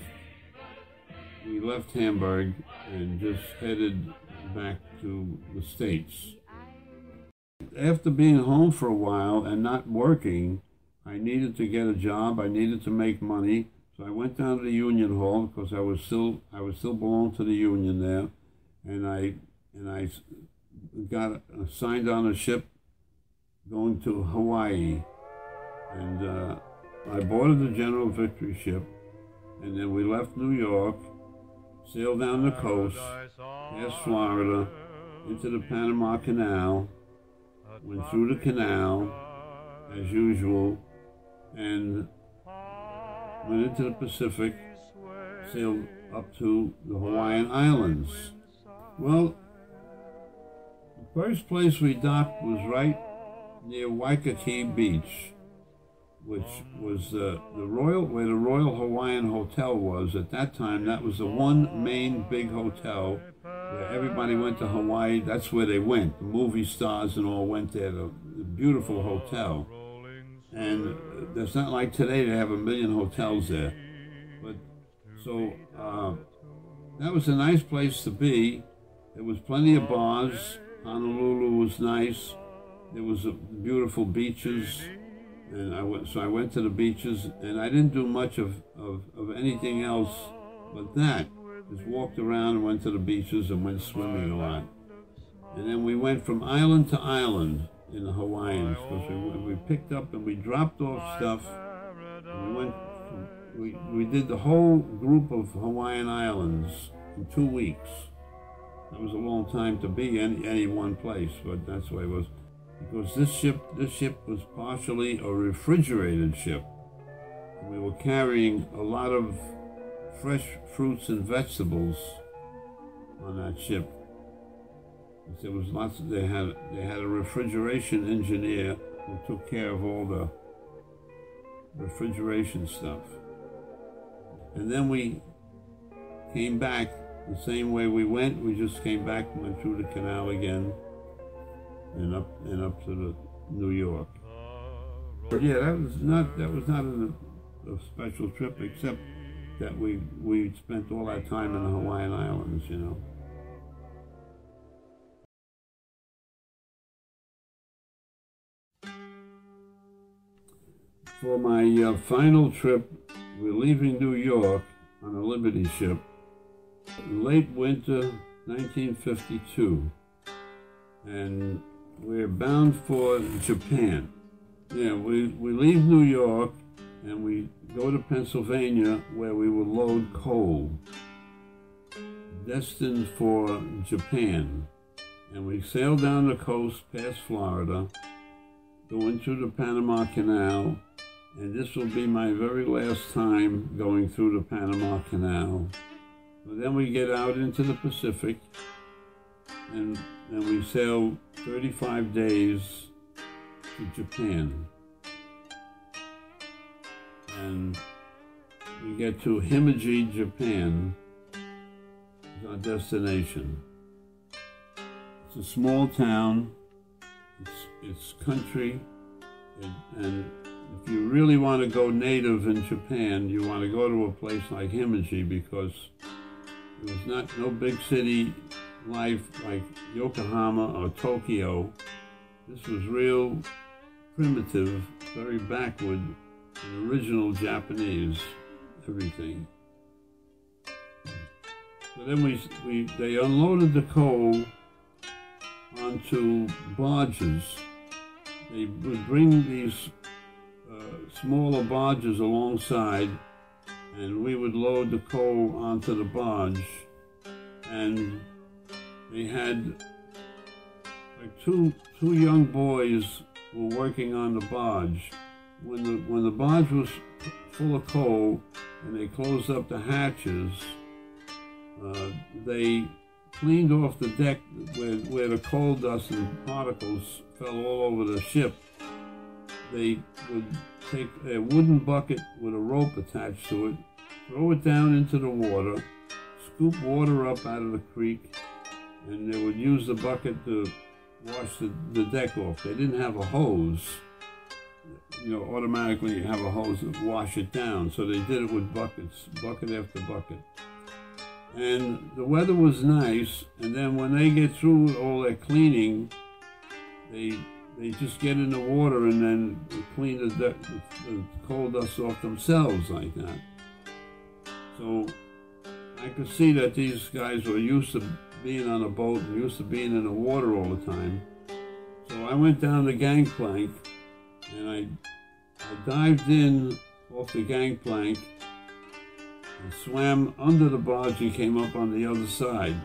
We left Hamburg and just headed back to the States. After being home for a while and not working, I needed to get a job. I needed to make money, so I went down to the Union Hall because I was still I was still belonged to the union there, and I and I got signed on a ship going to Hawaii, and uh, I boarded the General Victory ship, and then we left New York, sailed down the coast, past Florida, into the Panama Canal, went through the canal, as usual, and went into the Pacific, sailed up to the Hawaiian Islands. Well, the first place we docked was right near Waikiki Beach, which was uh, the Royal, where the Royal Hawaiian Hotel was. At that time, that was the one main big hotel where everybody went to Hawaii. That's where they went. The movie stars and all went there. The, the beautiful hotel. And it's not like today they have a million hotels there. But so uh, that was a nice place to be. There was plenty of bars. Honolulu was nice. There was uh, beautiful beaches, and I went. So I went to the beaches, and I didn't do much of, of, of anything else but that. Just walked around and went to the beaches and went swimming a lot. And then we went from island to island in the Hawaiians because we, we picked up and we dropped off stuff. We went. We, we did the whole group of Hawaiian islands in two weeks. That was a long time to be any any one place, but that's the way it was. Because this ship this ship was partially a refrigerated ship. We were carrying a lot of fresh fruits and vegetables on that ship. There was lots. Of, they had they had a refrigeration engineer who took care of all the refrigeration stuff. And then we came back the same way we went. We just came back, and went through the canal again, and up and up to the New York. Yeah, that was not that was not a, special trip, except that we we spent all that time in the Hawaiian Islands, you know. For my uh, final trip, we're leaving New York on a Liberty ship late winter 1952, and we're bound for Japan. Yeah, we, we leave New York and we go to Pennsylvania where we will load coal destined for Japan. And we sail down the coast past Florida, going through the Panama Canal, and this will be my very last time going through the Panama Canal. But then we get out into the Pacific, and then we sail 35 days to Japan. And we get to Himeji, Japan, our destination. It's a small town, it's, it's country, and, and if you really want to go native in Japan, you want to go to a place like Himeji because it was not no big city life like Yokohama or Tokyo. This was real primitive, very backward, and original Japanese, everything. So then we, we they unloaded the coal onto barges. They would bring these uh, smaller barges alongside, and we would load the coal onto the barge. And they had like two two young boys were working on the barge. When the when the barge was full of coal and they closed up the hatches, uh, they cleaned off the deck where, where the coal dust and particles fell all over the ship. They would take a wooden bucket with a rope attached to it, throw it down into the water, scoop water up out of the creek, and they would use the bucket to wash the, the deck off. They didn't have a hose, you know, automatically have a hose to wash it down. So they did it with buckets, bucket after bucket. And the weather was nice, and then when they get through all their cleaning, they they just get in the water and then clean the, the, the coal dust off themselves like that. So I could see that these guys were used to being on a boat and used to being in the water all the time. So I went down the gangplank and I, I dived in off the gangplank and swam under the barge and came up on the other side.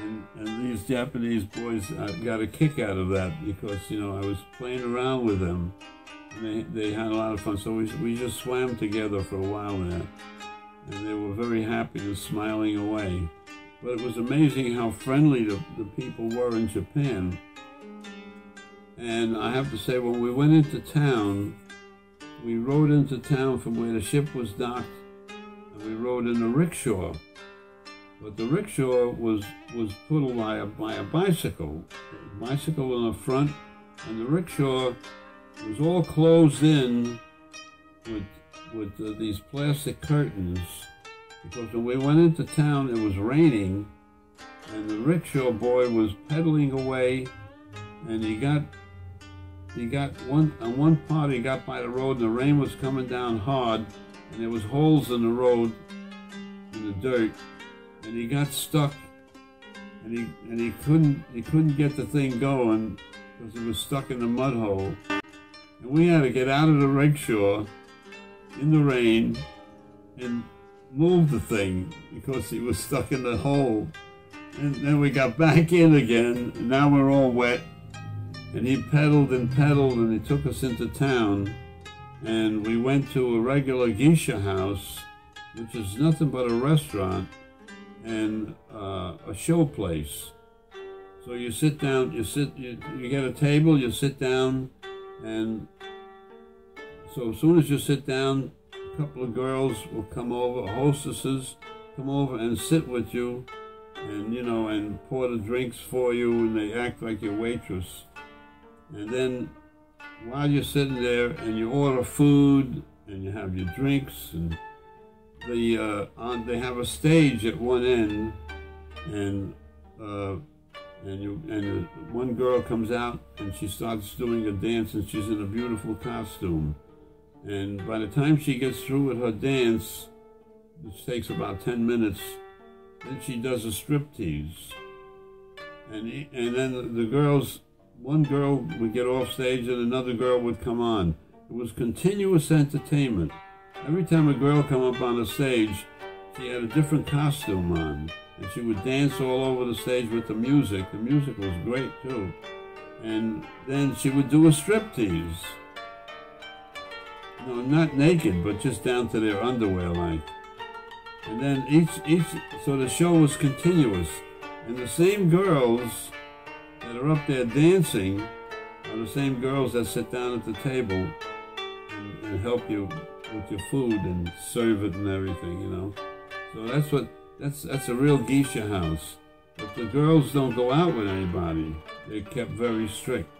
And, and these Japanese boys uh, got a kick out of that because, you know, I was playing around with them. And they, they had a lot of fun. So we, we just swam together for a while there. And they were very happy and smiling away. But it was amazing how friendly the, the people were in Japan. And I have to say, when we went into town, we rode into town from where the ship was docked, and we rode in a rickshaw. But the rickshaw was was pulled by a, by a bicycle, a bicycle in the front, and the rickshaw was all closed in with with uh, these plastic curtains because when we went into town it was raining and the rickshaw boy was pedaling away and he got he got one on one part he got by the road and the rain was coming down hard and there was holes in the road in the dirt and he got stuck and he and he couldn't he couldn't get the thing going because he was stuck in the mud hole. And we had to get out of the rickshaw in the rain and move the thing because he was stuck in the hole. And then we got back in again and now we're all wet. And he pedaled and pedaled and he took us into town. And we went to a regular geisha house which is nothing but a restaurant and uh, a show place. So you sit down, you sit, you, you get a table, you sit down, and so as soon as you sit down, a couple of girls will come over, hostesses come over and sit with you, and you know, and pour the drinks for you, and they act like your waitress. And then while you're sitting there and you order food and you have your drinks and the uh, on they have a stage at one end and uh, and you and one girl comes out and she starts doing a dance and she's in a beautiful costume and by the time she gets through with her dance which takes about 10 minutes then she does a striptease and and then the, the girls one girl would get off stage and another girl would come on it was continuous entertainment every time a girl come up on the stage she had a different costume on and she would dance all over the stage with the music. The music was great too. And then she would do a striptease. No, not naked, but just down to their underwear, like. And then each each so the show was continuous, and the same girls that are up there dancing are the same girls that sit down at the table and, and help you with your food and serve it and everything, you know. So that's what that's that's a real geisha house. But the girls don't go out with anybody. They're kept very strict.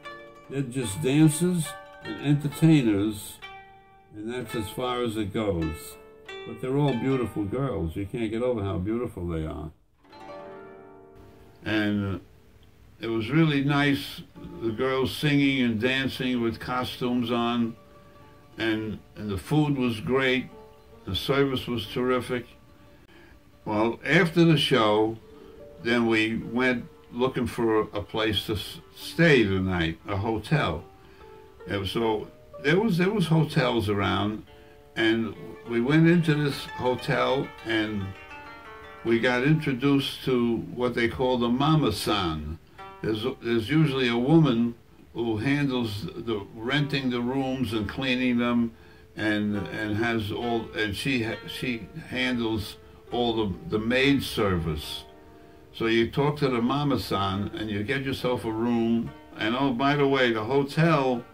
They're just dancers and entertainers, and that's as far as it goes. But they're all beautiful girls. You can't get over how beautiful they are. And uh, it was really nice, the girls singing and dancing with costumes on, and, and the food was great, the service was terrific. Well, after the show, then we went looking for a place to stay the night, a hotel. And so there was there was hotels around, and we went into this hotel and we got introduced to what they call the mama san. There's there's usually a woman who handles the renting the rooms and cleaning them, and and has all and she she handles all the, the maid service. So you talk to the mama san and you get yourself a room. And oh, by the way, the hotel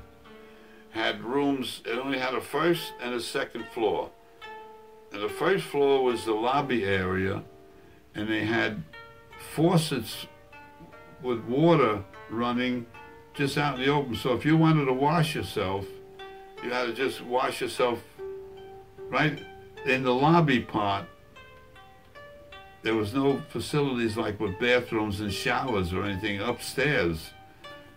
had rooms, it only had a first and a second floor. And the first floor was the lobby area, and they had faucets with water running just out in the open. So if you wanted to wash yourself, you had to just wash yourself right in the lobby part there was no facilities like with bathrooms and showers or anything upstairs.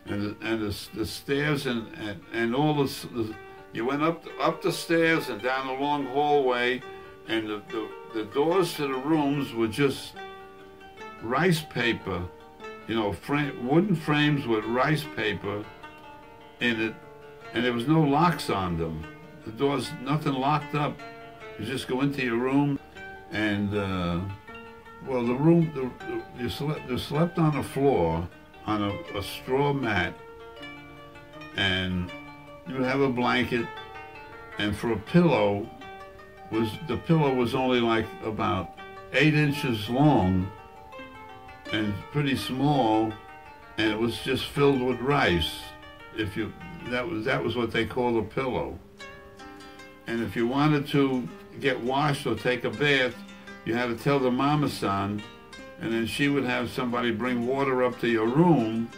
And the, and the, the stairs and, and, and all the, the, you went up up the stairs and down the long hallway, and the, the, the doors to the rooms were just rice paper, you know, frame, wooden frames with rice paper in it, and there was no locks on them. The doors, nothing locked up. You just go into your room and. Uh, well, the room, the, the, you, slept, you slept on the floor on a, a straw mat, and you have a blanket, and for a pillow, was the pillow was only like about eight inches long and pretty small, and it was just filled with rice. If you that was that was what they called a pillow. And if you wanted to get washed or take a bath, you had to tell the mama san, and then she would have somebody bring water up to your room,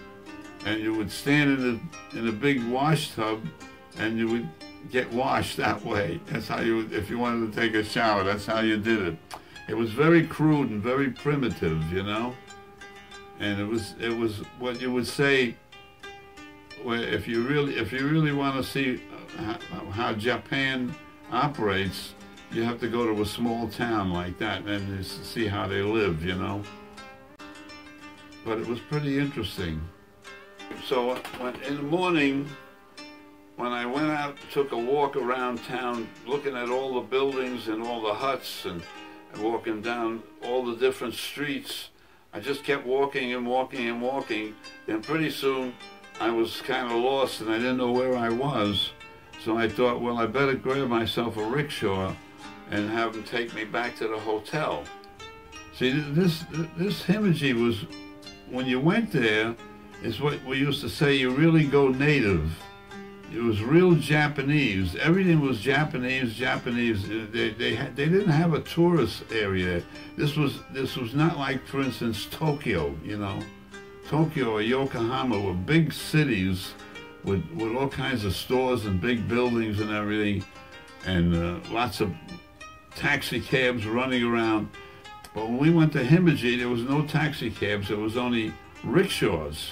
and you would stand in the in a big wash tub, and you would get washed that way. That's how you, if you wanted to take a shower, that's how you did it. It was very crude and very primitive, you know. And it was it was what you would say. Where if you really if you really want to see how, how Japan operates, you have to go to a small town like that and see how they live, you know. But it was pretty interesting. So uh, when, in the morning, when I went out, took a walk around town, looking at all the buildings and all the huts and, and walking down all the different streets, I just kept walking and walking and walking. And pretty soon I was kind of lost and I didn't know where I was. So I thought, well, I better grab myself a rickshaw and have them take me back to the hotel. See, this this Himeji was, when you went there, is what we used to say, you really go native. It was real Japanese. Everything was Japanese, Japanese. They, they, had, they didn't have a tourist area. This was, this was not like, for instance, Tokyo, you know. Tokyo or Yokohama were big cities with, with all kinds of stores and big buildings and everything, and uh, lots of taxi cabs running around. But when we went to Himeji, there was no taxi cabs, there was only rickshaws.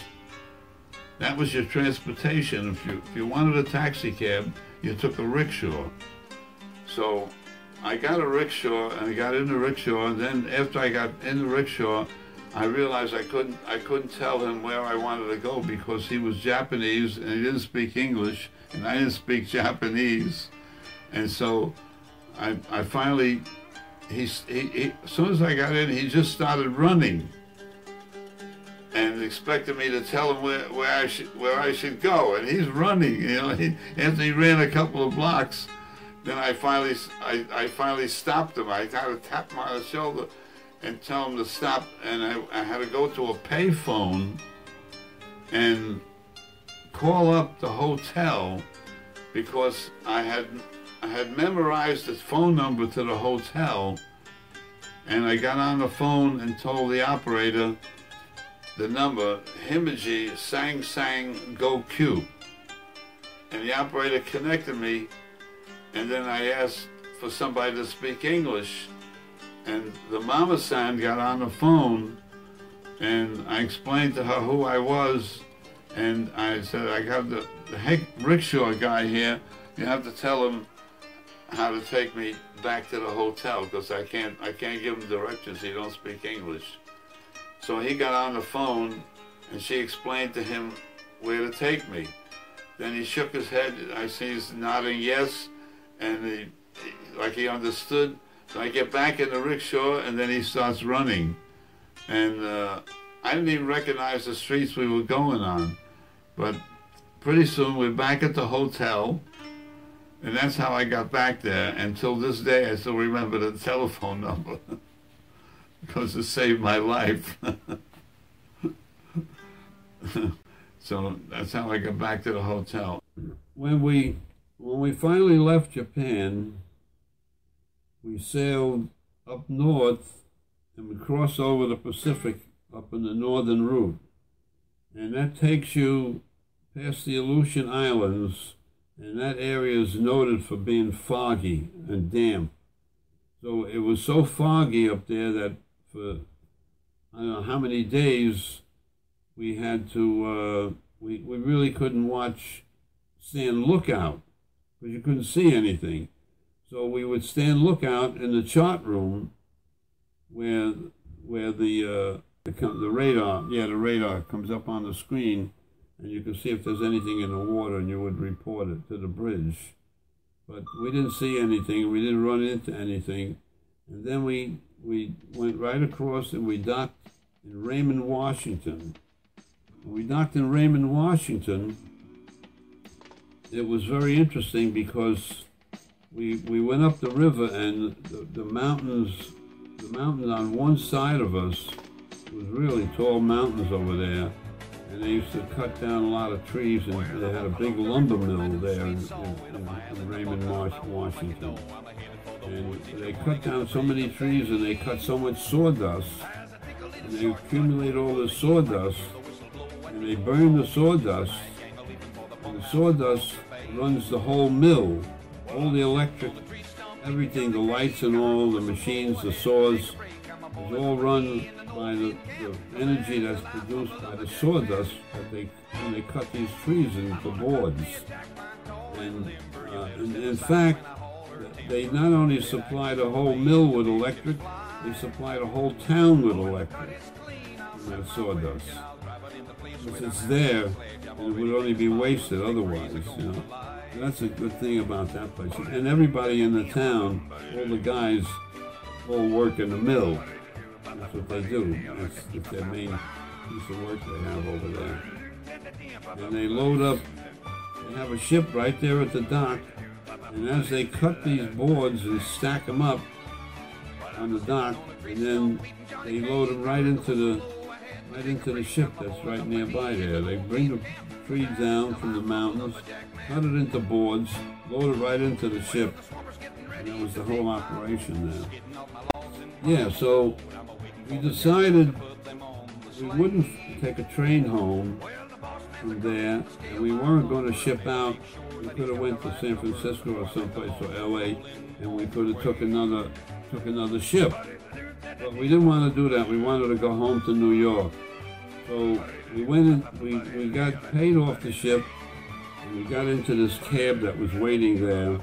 That was your transportation. If you, if you wanted a taxi cab, you took a rickshaw. So I got a rickshaw and I got in the rickshaw and then after I got in the rickshaw, I realized I couldn't I couldn't tell him where I wanted to go because he was Japanese and he didn't speak English and I didn't speak Japanese. And so I, I finally, he, he, he, as soon as I got in, he just started running and expected me to tell him where, where I should where I should go. And he's running, you know. He, after he ran a couple of blocks, then I finally I, I finally stopped him. I kind of tapped him on the shoulder and tell him to stop. And I, I had to go to a payphone and call up the hotel because I had I had memorized the phone number to the hotel, and I got on the phone and told the operator the number, Himeji Sang Sang Go Q. And the operator connected me, and then I asked for somebody to speak English. And the mama san got on the phone, and I explained to her who I was, and I said, I got the, the rickshaw guy here. You have to tell him how to take me back to the hotel because I can't I can't give him directions. He don't speak English. So he got on the phone and she explained to him where to take me. Then he shook his head. I see he's nodding yes, and he, like he understood. So I get back in the rickshaw, and then he starts running, and uh, I didn't even recognize the streets we were going on. But pretty soon we're back at the hotel and that's how I got back there. Until this day, I still remember the telephone number (laughs) because it saved my life. (laughs) so that's how I got back to the hotel. When we when we finally left Japan, we sailed up north and we crossed over the Pacific up in the northern route. And that takes you past the Aleutian Islands and that area is noted for being foggy and damp. So it was so foggy up there that for I don't know how many days we had to, uh, we, we really couldn't watch, stand lookout because you couldn't see anything. So we would stand lookout in the chart room where, where the, uh, the, the radar, yeah, the radar comes up on the screen and you could see if there's anything in the water and you would report it to the bridge. But we didn't see anything, we didn't run into anything. And then we, we went right across and we docked in Raymond, Washington. When we docked in Raymond, Washington, it was very interesting because we, we went up the river and the, the mountains, the mountains on one side of us was really tall mountains over there and they used to cut down a lot of trees, and they had a big lumber mill there in, in, in Raymond, Washington. And they cut down so many trees, and they cut so much sawdust, and they accumulate all the sawdust, and they burn the sawdust, and the sawdust runs the whole mill, all the electric, everything, the lights and all, the machines, the saws, is all run by the, the, energy that's produced by the sawdust that they when they cut these trees into boards. And, uh, and in fact, they not only supply the whole mill with electric, they supply the whole town with electric that sawdust. Since it's there, it would only be wasted otherwise, you know. That's a good thing about that place. And everybody in the town, all the guys, all work in the mill. That's what they do. That's, that's their main piece of work they have over there. And they load up, they have a ship right there at the dock, and as they cut these boards and stack them up on the dock, and then they load them right into the right into the ship that's right nearby there. They bring the tree down from the mountains, cut it into boards, load it right into the ship, and that was the whole operation there. Yeah, so we decided we wouldn't take a train home from there, and we weren't going to ship out. We could have went to San Francisco or someplace or LA, and we could have took another took another ship. But we didn't want to do that. We wanted to go home to New York. So we went in, we, we got paid off the ship, and we got into this cab that was waiting there.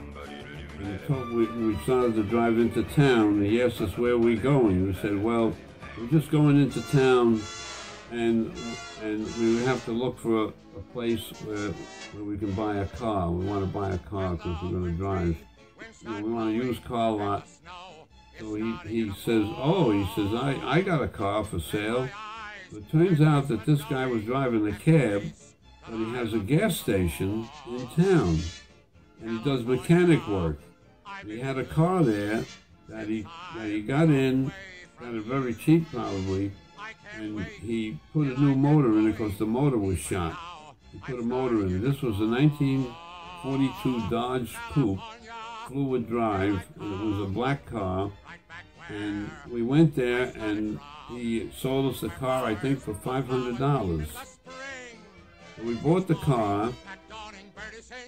And he told, we, we started to drive into town. He asked us where we going. We said, well, we're just going into town, and and we have to look for a, a place where, where we can buy a car. We want to buy a car because we're going to drive. You know, we want to use car lot. So he, he says, oh, he says, I, I got a car for sale. It turns out that this guy was driving a cab, but he has a gas station in town, and he does mechanic work. And he had a car there that he that he got in, got it very cheap probably, and he put a new motor in it because the motor was shot. He put a motor in it. This was a 1942 Dodge Coupe, fluid drive, and it was a black car. And we went there, and he sold us the car, I think, for $500. So we bought the car,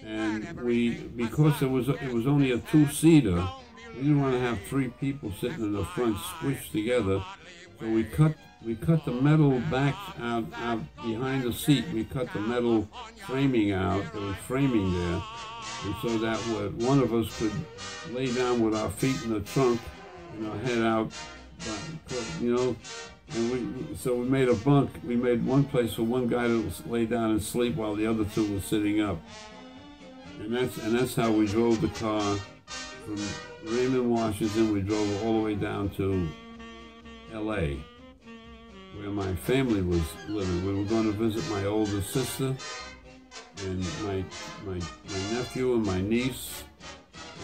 and we because it was it was only a two-seater, we didn't want to have three people sitting in the front squished together. So we cut we cut the metal back out, out behind the seat. We cut the metal framing out. There was framing there, and so that one of us could lay down with our feet in the trunk and our head out, you know. And we so we made a bunk. We made one place for one guy to lay down and sleep while the other two were sitting up. And that's and that's how we drove the car from Raymond, Washington. We drove all the way down to L.A where my family was living. We were going to visit my older sister and my my, my nephew and my niece,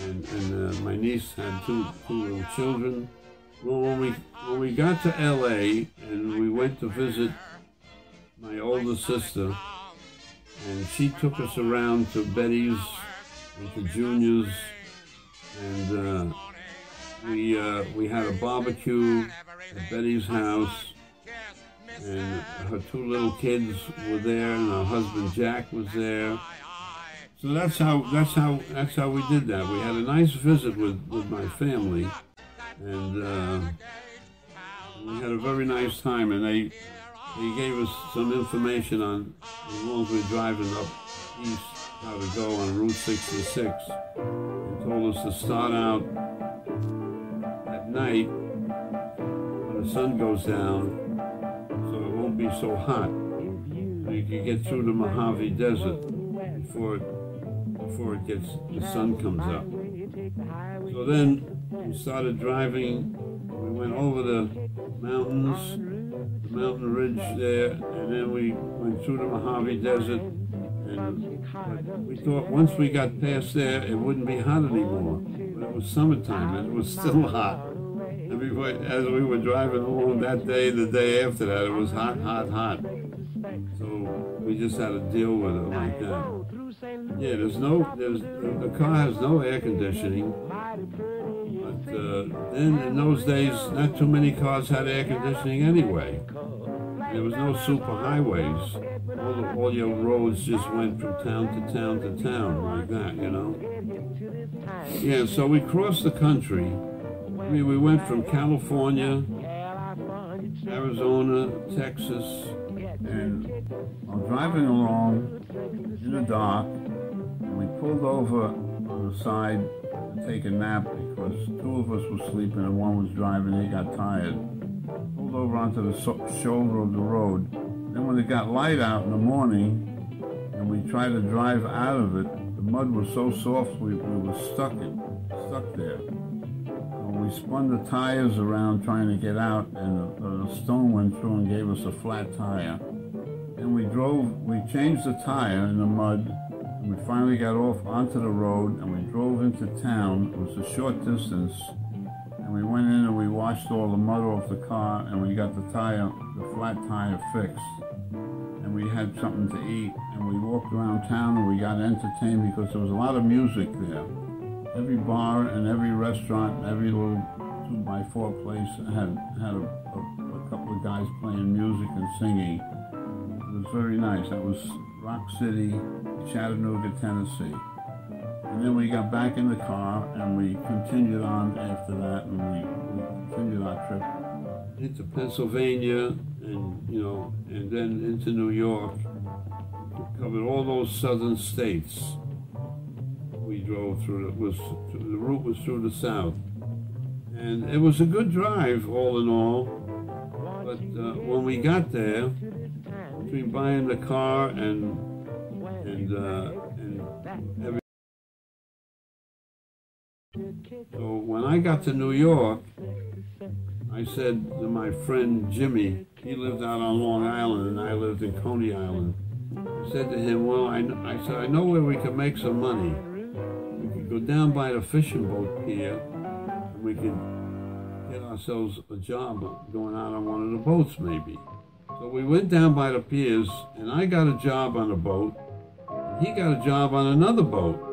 and and uh, my niece had two two little children. Well, when we when we got to L.A. and we went to visit my older sister, and she took us around to Betty's and to Junior's, and uh, we uh, we had a barbecue at Betty's house and her two little kids were there, and her husband Jack was there. So that's how that's how that's how we did that. We had a nice visit with, with my family, and uh, we had a very nice time. And they they gave us some information on as long as we're driving up east how to go on Route 66, and told us to start out at night when the sun goes down so it won't be so hot. You can get through the Mojave Desert before it, before it gets the sun comes up. So then we started driving. We went over the mountains, the mountain ridge there, and then we went through the Mojave Desert. And we thought once we got past there, it wouldn't be hot anymore. But it was summertime and it was still hot. And before, as we were driving home that day, the day after that, it was hot, hot, hot. So we just had to deal with it like that. Yeah, there's no, there's the car has no air conditioning. But uh, then in those days, not too many cars had air conditioning anyway. There was no super highways. All, the, all your roads just went from town to town to town like that, you know. Yeah, so we crossed the country I mean, we went from California, Arizona, Texas, and I'm driving along in the dark, and we pulled over on the side to take a nap because two of us were sleeping and one was driving. He got tired. Pulled over onto the so shoulder of the road. Then when it got light out in the morning, and we tried to drive out of it, the mud was so soft we, we were stuck it, stuck there we spun the tires around trying to get out, and a, a, stone went through and gave us a flat tire. And we drove, we changed the tire in the mud, and we finally got off onto the road, and we drove into town. It was a short distance, and we went in and we washed all the mud off the car, and we got the tire, the flat tire fixed. And we had something to eat, and we walked around town, and we got entertained because there was a lot of music there every bar and every restaurant, every little two by four place had had a, a, a couple of guys playing music and singing. It was very nice. That was Rock City, Chattanooga, Tennessee. And then we got back in the car and we continued on after that and we, we continued our trip into Pennsylvania and, you know, and then into New York. We covered all those southern states. We drove through, it was, the route was through the south. And it was a good drive, all in all. But uh, when we got there, between buying the car and and uh, and every so when I got to New York, I said to my friend Jimmy, he lived out on Long Island and I lived in Coney Island. I said to him, well, I, I said, I know where we could make some money. We could go down by the fishing boat pier and we could get ourselves a job going out on one of the boats maybe. So we went down by the piers and I got a job on a boat. And he got a job on another boat.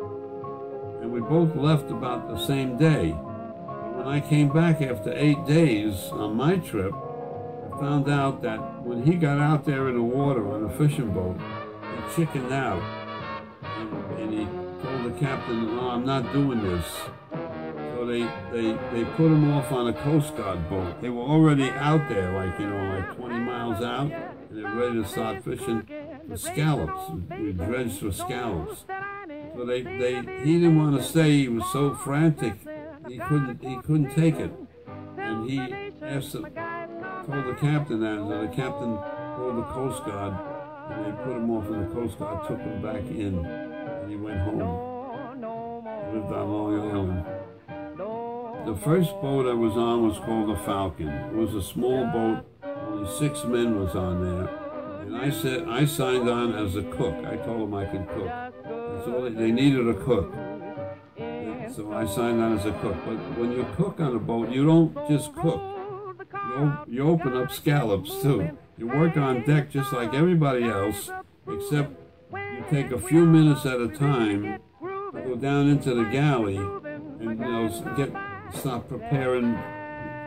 And we both left about the same day. When I came back after eight days on my trip, I found out that when he got out there in the water on a fishing boat, he chickened out. And, and he told the captain, no, I'm not doing this. So they, they, they put him off on a Coast Guard boat. They were already out there, like, you know, like 20 miles out, and they're ready to start fishing for scallops. Dredged for scallops. So they, they, he didn't want to stay. He was so frantic, he couldn't, he couldn't take it. And he asked, the, told the captain that, and the captain called the Coast Guard, and they put him off, and the Coast Guard took him back in, and he went home. He lived on Long Island. The first boat I was on was called the Falcon. It was a small boat. Only six men was on there. And I said I signed on as a cook. I told them I could cook. So they, needed a cook. So I signed on as a cook. But when you cook on a boat, you don't just cook. You, you open up scallops too. You work on deck just like everybody else, except you take a few minutes at a time, to go down into the galley, and you know get start preparing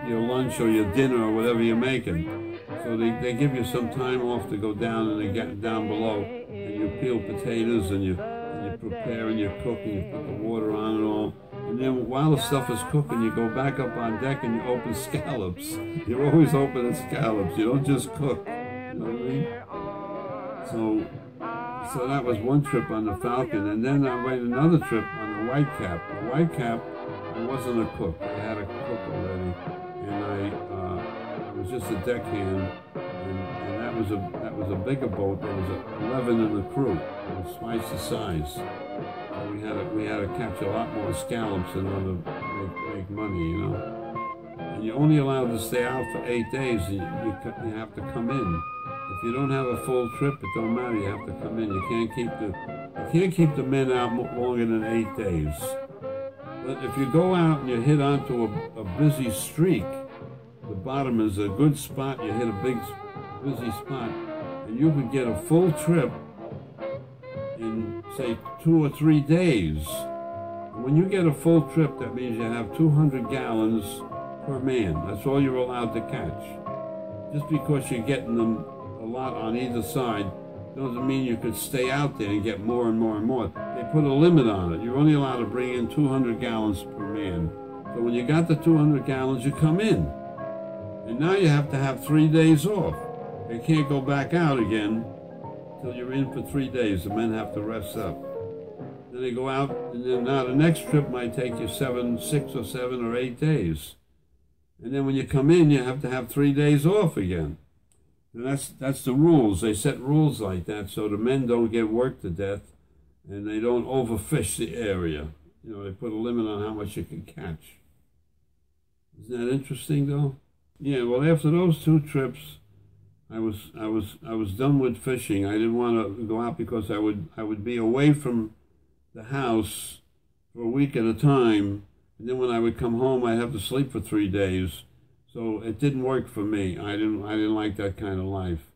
your lunch or your dinner or whatever you're making. So they, they give you some time off to go down and they get down below and you peel potatoes and you and you prepare and you cook and you put the water on and all. And then while the stuff is cooking, you go back up on deck and you open scallops. You're always opening scallops. You don't just cook. You know what I mean? So, so that was one trip on the Falcon, and then I made another trip on the Whitecap. The Whitecap I wasn't a cook. I had a cook already, and I, uh, I was just a deckhand, and, and that was a that was a bigger boat. There was a, 11 in the crew. It was twice the size. We had to, we had to catch a lot more scallops in order to make, make money, you know. And you're only allowed to stay out for eight days. You, you, you have to come in. If you don't have a full trip, it don't matter. You have to come in. You can't keep the you can't keep the men out longer than eight days. But if you go out and you hit onto a, a busy streak, the bottom is a good spot. You hit a big busy spot, and you could get a full trip in say two or three days. When you get a full trip, that means you have 200 gallons per man. That's all you're allowed to catch. Just because you're getting them a lot on either side doesn't mean you could stay out there and get more and more and more. They put a limit on it. You're only allowed to bring in 200 gallons per man. So when you got the 200 gallons, you come in. And now you have to have three days off. You can't go back out again until you're in for three days. The men have to rest up. Then they go out, and then now the next trip might take you seven, six or seven or eight days. And then when you come in, you have to have three days off again. And that's that's the rules. They set rules like that so the men don't get worked to death, and they don't overfish the area. You know, they put a limit on how much you can catch. Isn't that interesting, though? Yeah. Well, after those two trips, I was I was I was done with fishing. I didn't want to go out because I would I would be away from the house for a week at a time, and then when I would come home, I'd have to sleep for three days. So it didn't work for me. I didn't I didn't like that kind of life.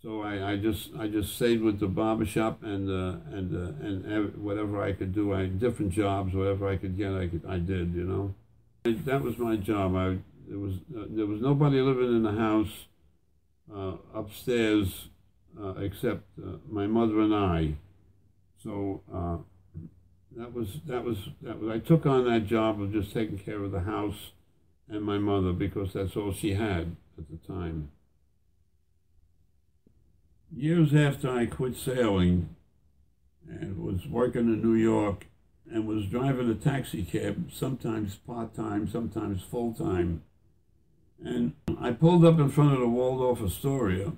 So I, I just I just stayed with the barbershop and uh, and uh, and ev- whatever I could do. I different jobs, whatever I could get, I could I did. You know, that was my job. I there was uh, there was nobody living in the house upstairs uh, except uh, my mother and I. So uh, that was that was that was. I took on that job of just taking care of the house and my mother because that's all she had at the time. Years after I quit sailing and was working in New York and was driving a taxi cab, sometimes part time, sometimes full time. And I pulled up in front of the Waldorf Astoria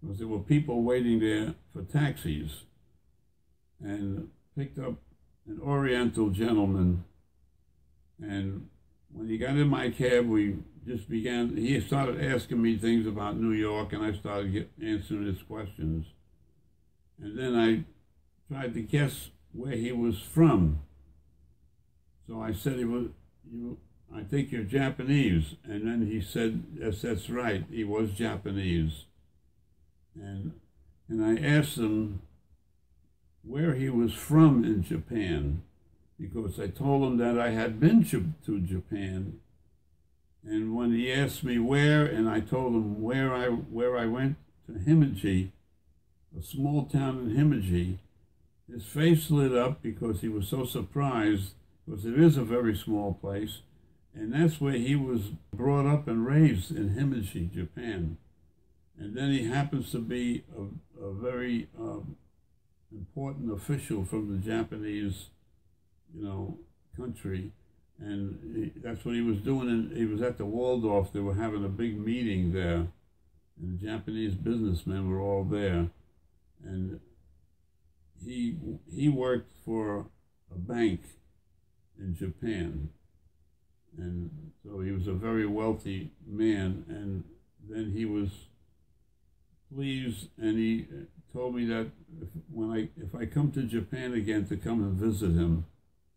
because there were people waiting there for taxis and picked up an Oriental gentleman. And when he got in my cab, we just began, he started asking me things about New York, and I started get, answering his questions. And then I tried to guess where he was from. So I said he was, you, I think you're Japanese. And then he said, yes, that's right. He was Japanese. And, and I asked him where he was from in Japan because I told him that I had been to, Japan. And when he asked me where, and I told him where I, where I went to Himeji, a small town in Himeji, his face lit up because he was so surprised, because it is a very small place, and that's where he was brought up and raised in Himeji, Japan. And then he happens to be a, a very um, important official from the Japanese, you know, country. And he, that's what he was doing. And he was at the Waldorf. They were having a big meeting there. And the Japanese businessmen were all there. And he, he worked for a bank in Japan. And so he was a very wealthy man. And then he was pleased and he told me that if, when I if I come to Japan again to come and visit him,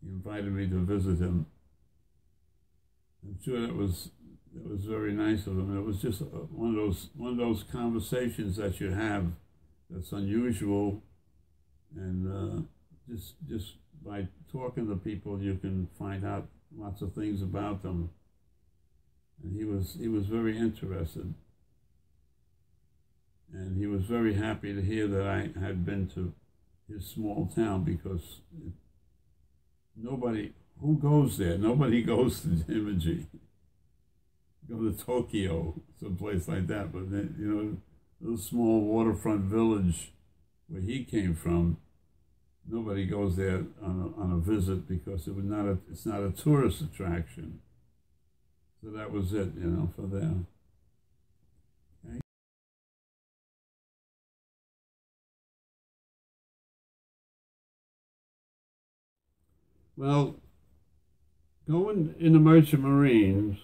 he invited me to visit him. I'm sure that was that was very nice of him. It was just one of those one of those conversations that you have that's unusual, and uh, just just by talking to people, you can find out lots of things about them. And he was he was very interested and he was very happy to hear that I had been to his small town because nobody who goes there. Nobody (laughs) goes to Himeji. Go to Tokyo, someplace like that, but then, you know, little small waterfront village where he came from. Nobody goes there on a, on a visit because it was not a, it's not a tourist attraction. So that was it, you know, for them. Well, going in the Merchant Marines,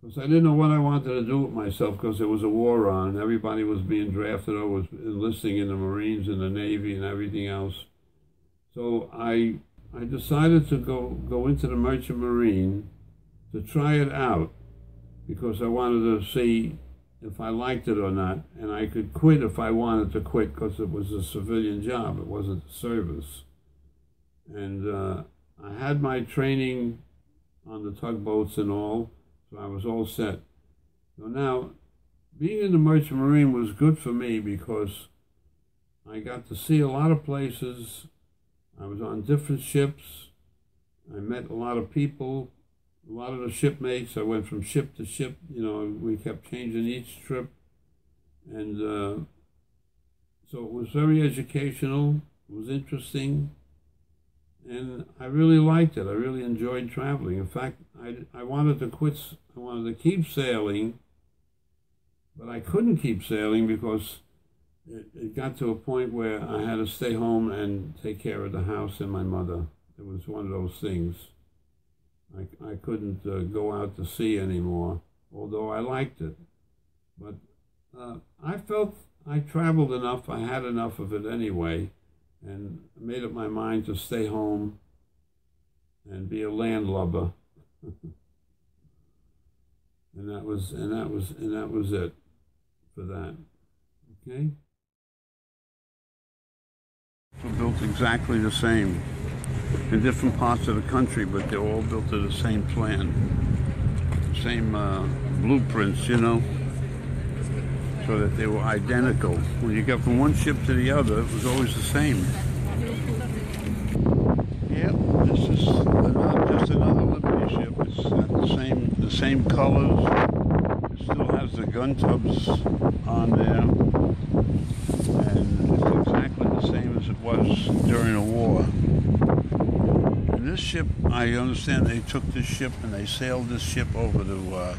because I didn't know what I wanted to do with myself because there was a war on. Everybody was being drafted or was enlisting in the Marines and the Navy and everything else. So I I decided to go, go into the Merchant Marine to try it out because I wanted to see if I liked it or not. And I could quit if I wanted to quit because it was a civilian job, it wasn't service and uh, I had my training on the tugboats and all, so I was all set. So now, being in the Merchant Marine was good for me because I got to see a lot of places. I was on different ships. I met a lot of people, a lot of the shipmates. I went from ship to ship. You know, we kept changing each trip. And uh, so it was very educational. It was interesting and I really liked it. I really enjoyed traveling. In fact, I, I wanted to quit, I wanted to keep sailing, but I couldn't keep sailing because it, it got to a point where I had to stay home and take care of the house and my mother. It was one of those things. I, I couldn't uh, go out to sea anymore, although I liked it. But uh, I felt I traveled enough, I had enough of it anyway and made up my mind to stay home and be a landlubber. (laughs) and that was and that was and that was it for that. Okay? We're built exactly the same in different parts of the country, but they're all built to the same plan, same uh, blueprints, you know. so that they were identical. When you got from one ship to the other, it was always the same. Yep, this is another, just another Liberty ship. It's got the same colors. Still has the gun tubs on there, and it's exactly the same as it was during the war. And this ship, I understand they took this ship and they sailed this ship over to uh,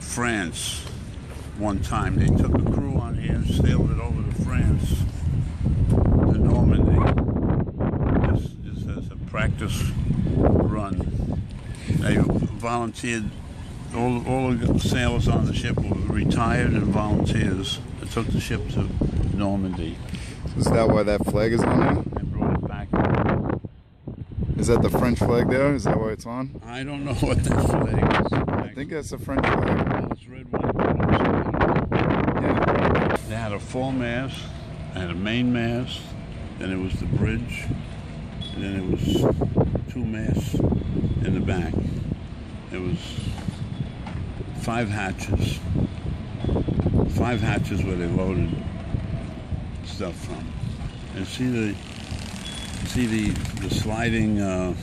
France one time. They took a crew on here and sailed it over to France, to Normandy, just, just as a practice run. They volunteered, all, all the sailors on the ship were retired and volunteers. They took the ship to Normandy Is that why that flag is on there? and brought it back. Is that the French flag there? Is that why it's on? I don't know (laughs) what that flag is. I think that's the French flag. It's red, white, and. Yeah. They had a full mast, and a main mast, then it was the bridge, and then it was two masts in the back. It was five hatches. Five hatches where they loaded stuff from. And see the see the the sliding uh,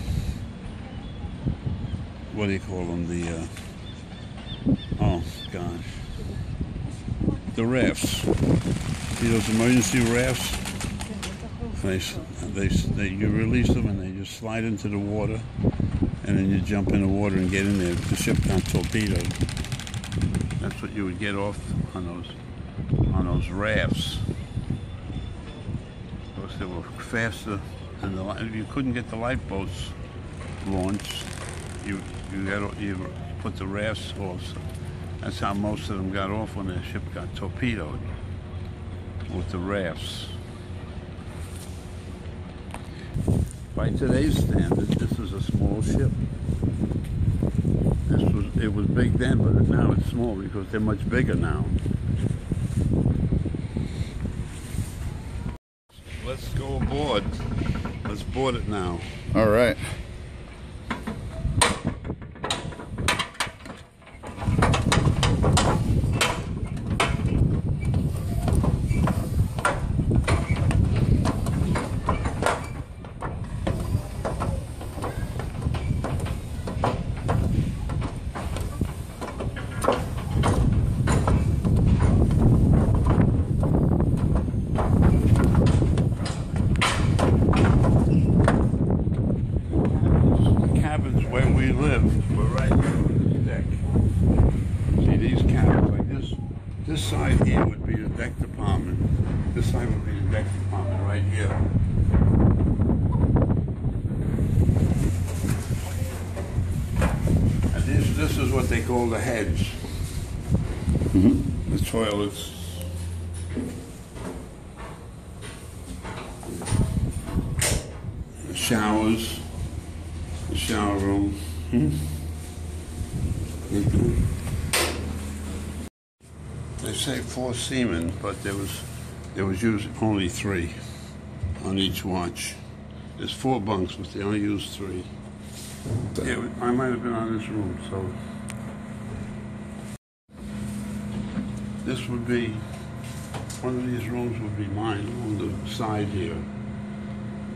what do you call them? The uh, oh gosh the rafts. See those emergency rafts? They, they, they, you release them and they just slide into the water, and then you jump in the water and get in there. The ship got torpedoed, that's what you would get off on those on those rafts. Because they were faster than the you couldn't get the lifeboats launched. You you got you put the rafts off. That's how most of them got off when their ship got torpedoed with the rafts. By today's standard, this is a small ship. This was it was big then, but now it's small because they're much bigger now. Let's go aboard. Let's board it now. All right. The cabins where we live were right here on this deck. See these cabins like this. This side here would be the deck department. This side would be the deck department right here. And this, this is what they call the heads. The toilets. The showers the shower room. Mhm. They say four seamen, but there was there was usually only three on each watch. There's four bunks, but they only used three. Yeah, I might have been on this room, so this would be one of these rooms would be mine on the side here.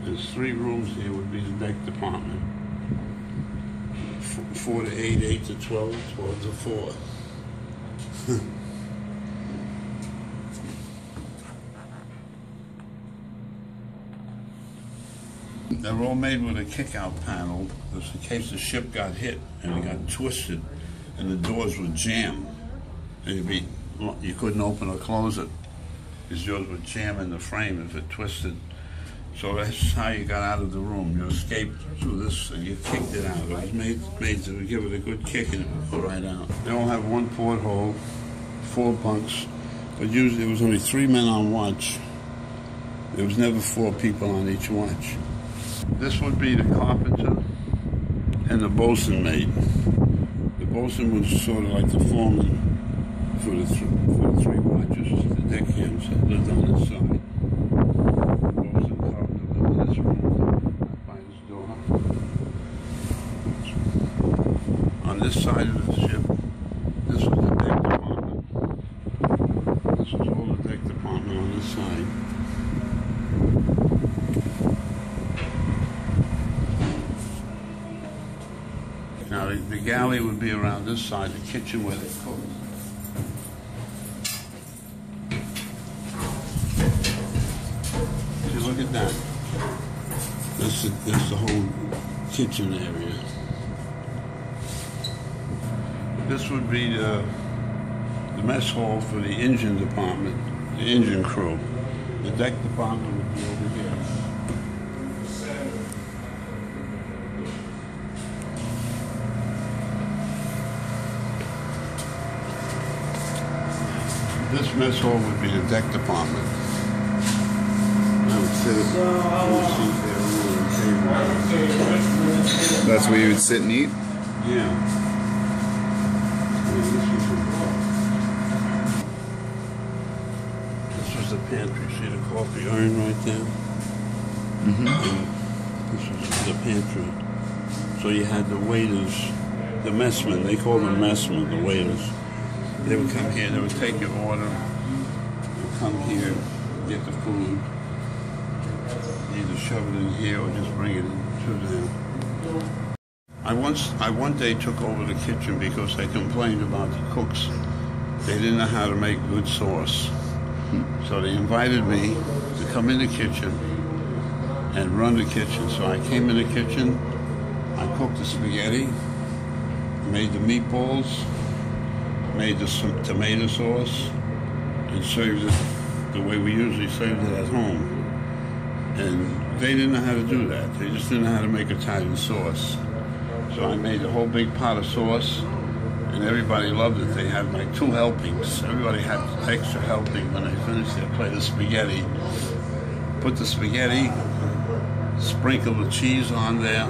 There's three rooms here would be the deck department. F- Four to eight, eight to twelve, twelve to four. (laughs) They're all made with a kick-out panel, just in case the ship got hit and it got twisted, and the doors would jam, and you'd be, you couldn't open or close it, because yours would jam in the frame if it twisted. So that's how you got out of the room. You escaped through this and you kicked it out. It was made, made to give it a good kick and it would go right out. They all have one porthole, four bunks, but usually there was only three men on watch. There was never four people on each watch. This would be the carpenter and the bosun mate. The bosun was sort of like the foreman for the, th- for the three watches, the deckhands that lived on this side. The bosun carpenter door. On this side of the ship, this was the deck department. Now, would be around this side, the kitchen where they cook. See, look at that. That's the, that's the whole kitchen area. This would be the, the mess hall for the engine department, the engine crew. The deck department would be over here. This mess hall would be the deck department. I would sit at the seat there, a little table. That's where you would sit and eat? Yeah. Yeah, this was the- This was the pantry. See the coffee urn right there? Mm-hmm. This was the pantry. So you had the waiters, the messmen. They called them messmen, the waiters. They would come here. They would take your order. Come here, get the food. Either shove it in here or just bring it to them. I once, I one day took over the kitchen because they complained about the cooks. They didn't know how to make good sauce. So they invited me to come in the kitchen and run the kitchen. So I came in the kitchen, I cooked the spaghetti, made the meatballs, made the tomato sauce, and served it the way we usually served it at home. And they didn't know how to do that. They just didn't know how to make Italian sauce. So I made a whole big pot of sauce, and everybody loved it. They had like two helpings. Everybody had extra helping when they finished their plate of spaghetti. Put the spaghetti, sprinkle the cheese on there,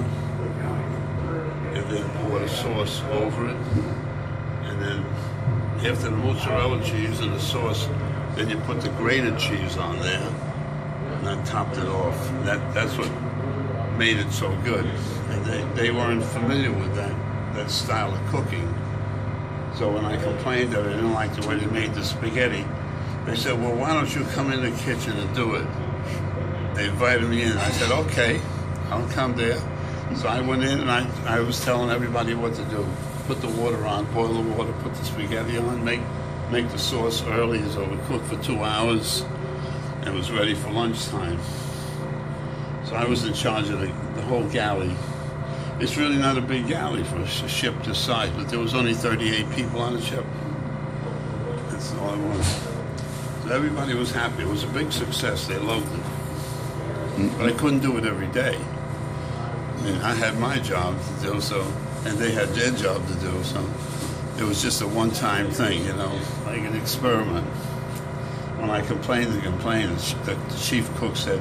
and then pour the sauce over it. And then after the mozzarella cheese and the sauce, then you put the grated cheese on there, and I topped it off. That that's what made it so good. And they, they weren't familiar with that, that style of cooking. So when I complained that I didn't like the way they made the spaghetti, they said, well, why don't you come in the kitchen and do it? They invited me in. I said, okay, I'll come there. So I went in and I, I was telling everybody what to do. Put the water on, boil the water, put the spaghetti on, make, make the sauce early so it would cook for two hours and was ready for lunchtime. So I was in charge of the, the whole galley. It's really not a big galley for a ship this size, but there was only 38 people on the ship. That's all it was. So everybody was happy. It was a big success. They loved it. But I couldn't do it every day. I mean, I had my job to do, so, and they had their job to do, so it was just a one-time thing, you know, like an experiment. When I complained and complained, the the chief cook said,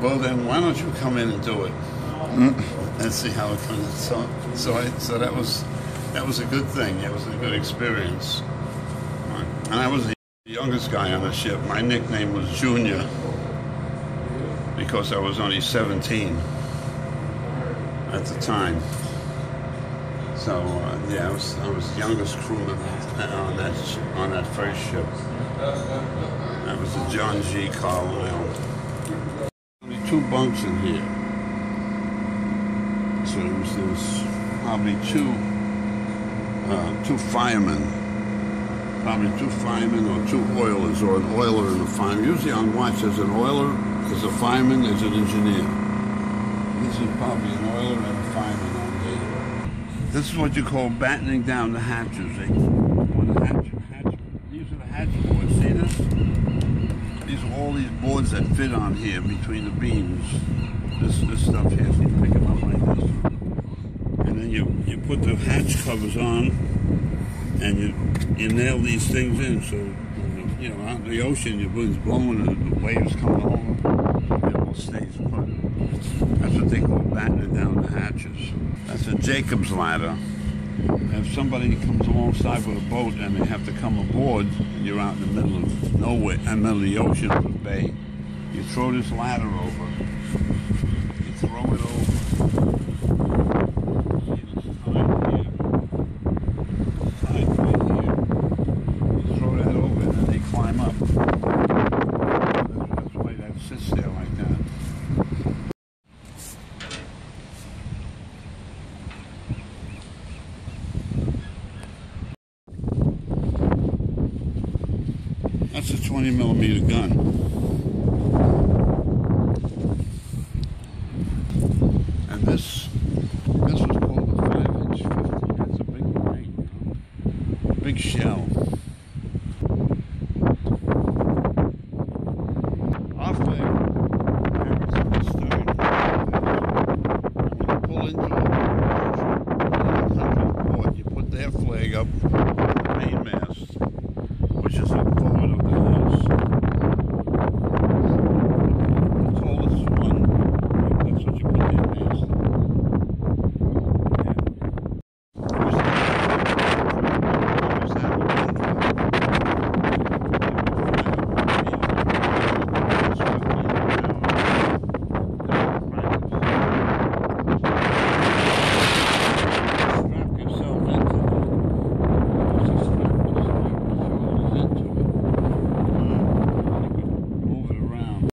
"Well, then why don't you come in and do it mm-hmm. and see how it comes?" So, so I, so that was that was a good thing. It was a good experience. And I was the youngest guy on the ship. My nickname was Junior because I was only 17 at the time. So uh, yeah, I was I was the youngest crewman on that sh- on that first ship. That was the John G. Carlisle. Only two bunks in here, so there was, there was probably two uh, two firemen, probably two firemen or two oilers, or an oiler and a fireman. Usually on watch, there's an oiler, there's a fireman, there's an engineer. This is probably an oiler and a fireman on. This is what you call battening down the hatches. Eh? When the hatch, hatch, these are the hatch boards. See this? These are all these boards that fit on here between the beams. This this stuff here, so you pick them up like this. And then you, you put the hatch covers on and you you nail these things in so you know out in the ocean your wind's blowing and the waves coming over it all stays put. That's what they call battening down the hatches. That's a Jacob's ladder. If somebody comes alongside with a boat and they have to come aboard, and you're out in the middle of nowhere, in the middle of the ocean or the bay, you throw this ladder over. You throw it over. See this tied here. It's tied right here. You throw that over and then they climb up. That's, that's why that sits there like that. That's a 20 millimeter gun. And this, this was called a five inch 50. That's a big grain, you know? Big shell. Flag in the stern. And when you pull into a country port, you put their flag up on the mainmast, which is the forward of the house. The tallest one, that's what you put their mast Strap yourself into it. Just strap your shoulders into it. You could move it around.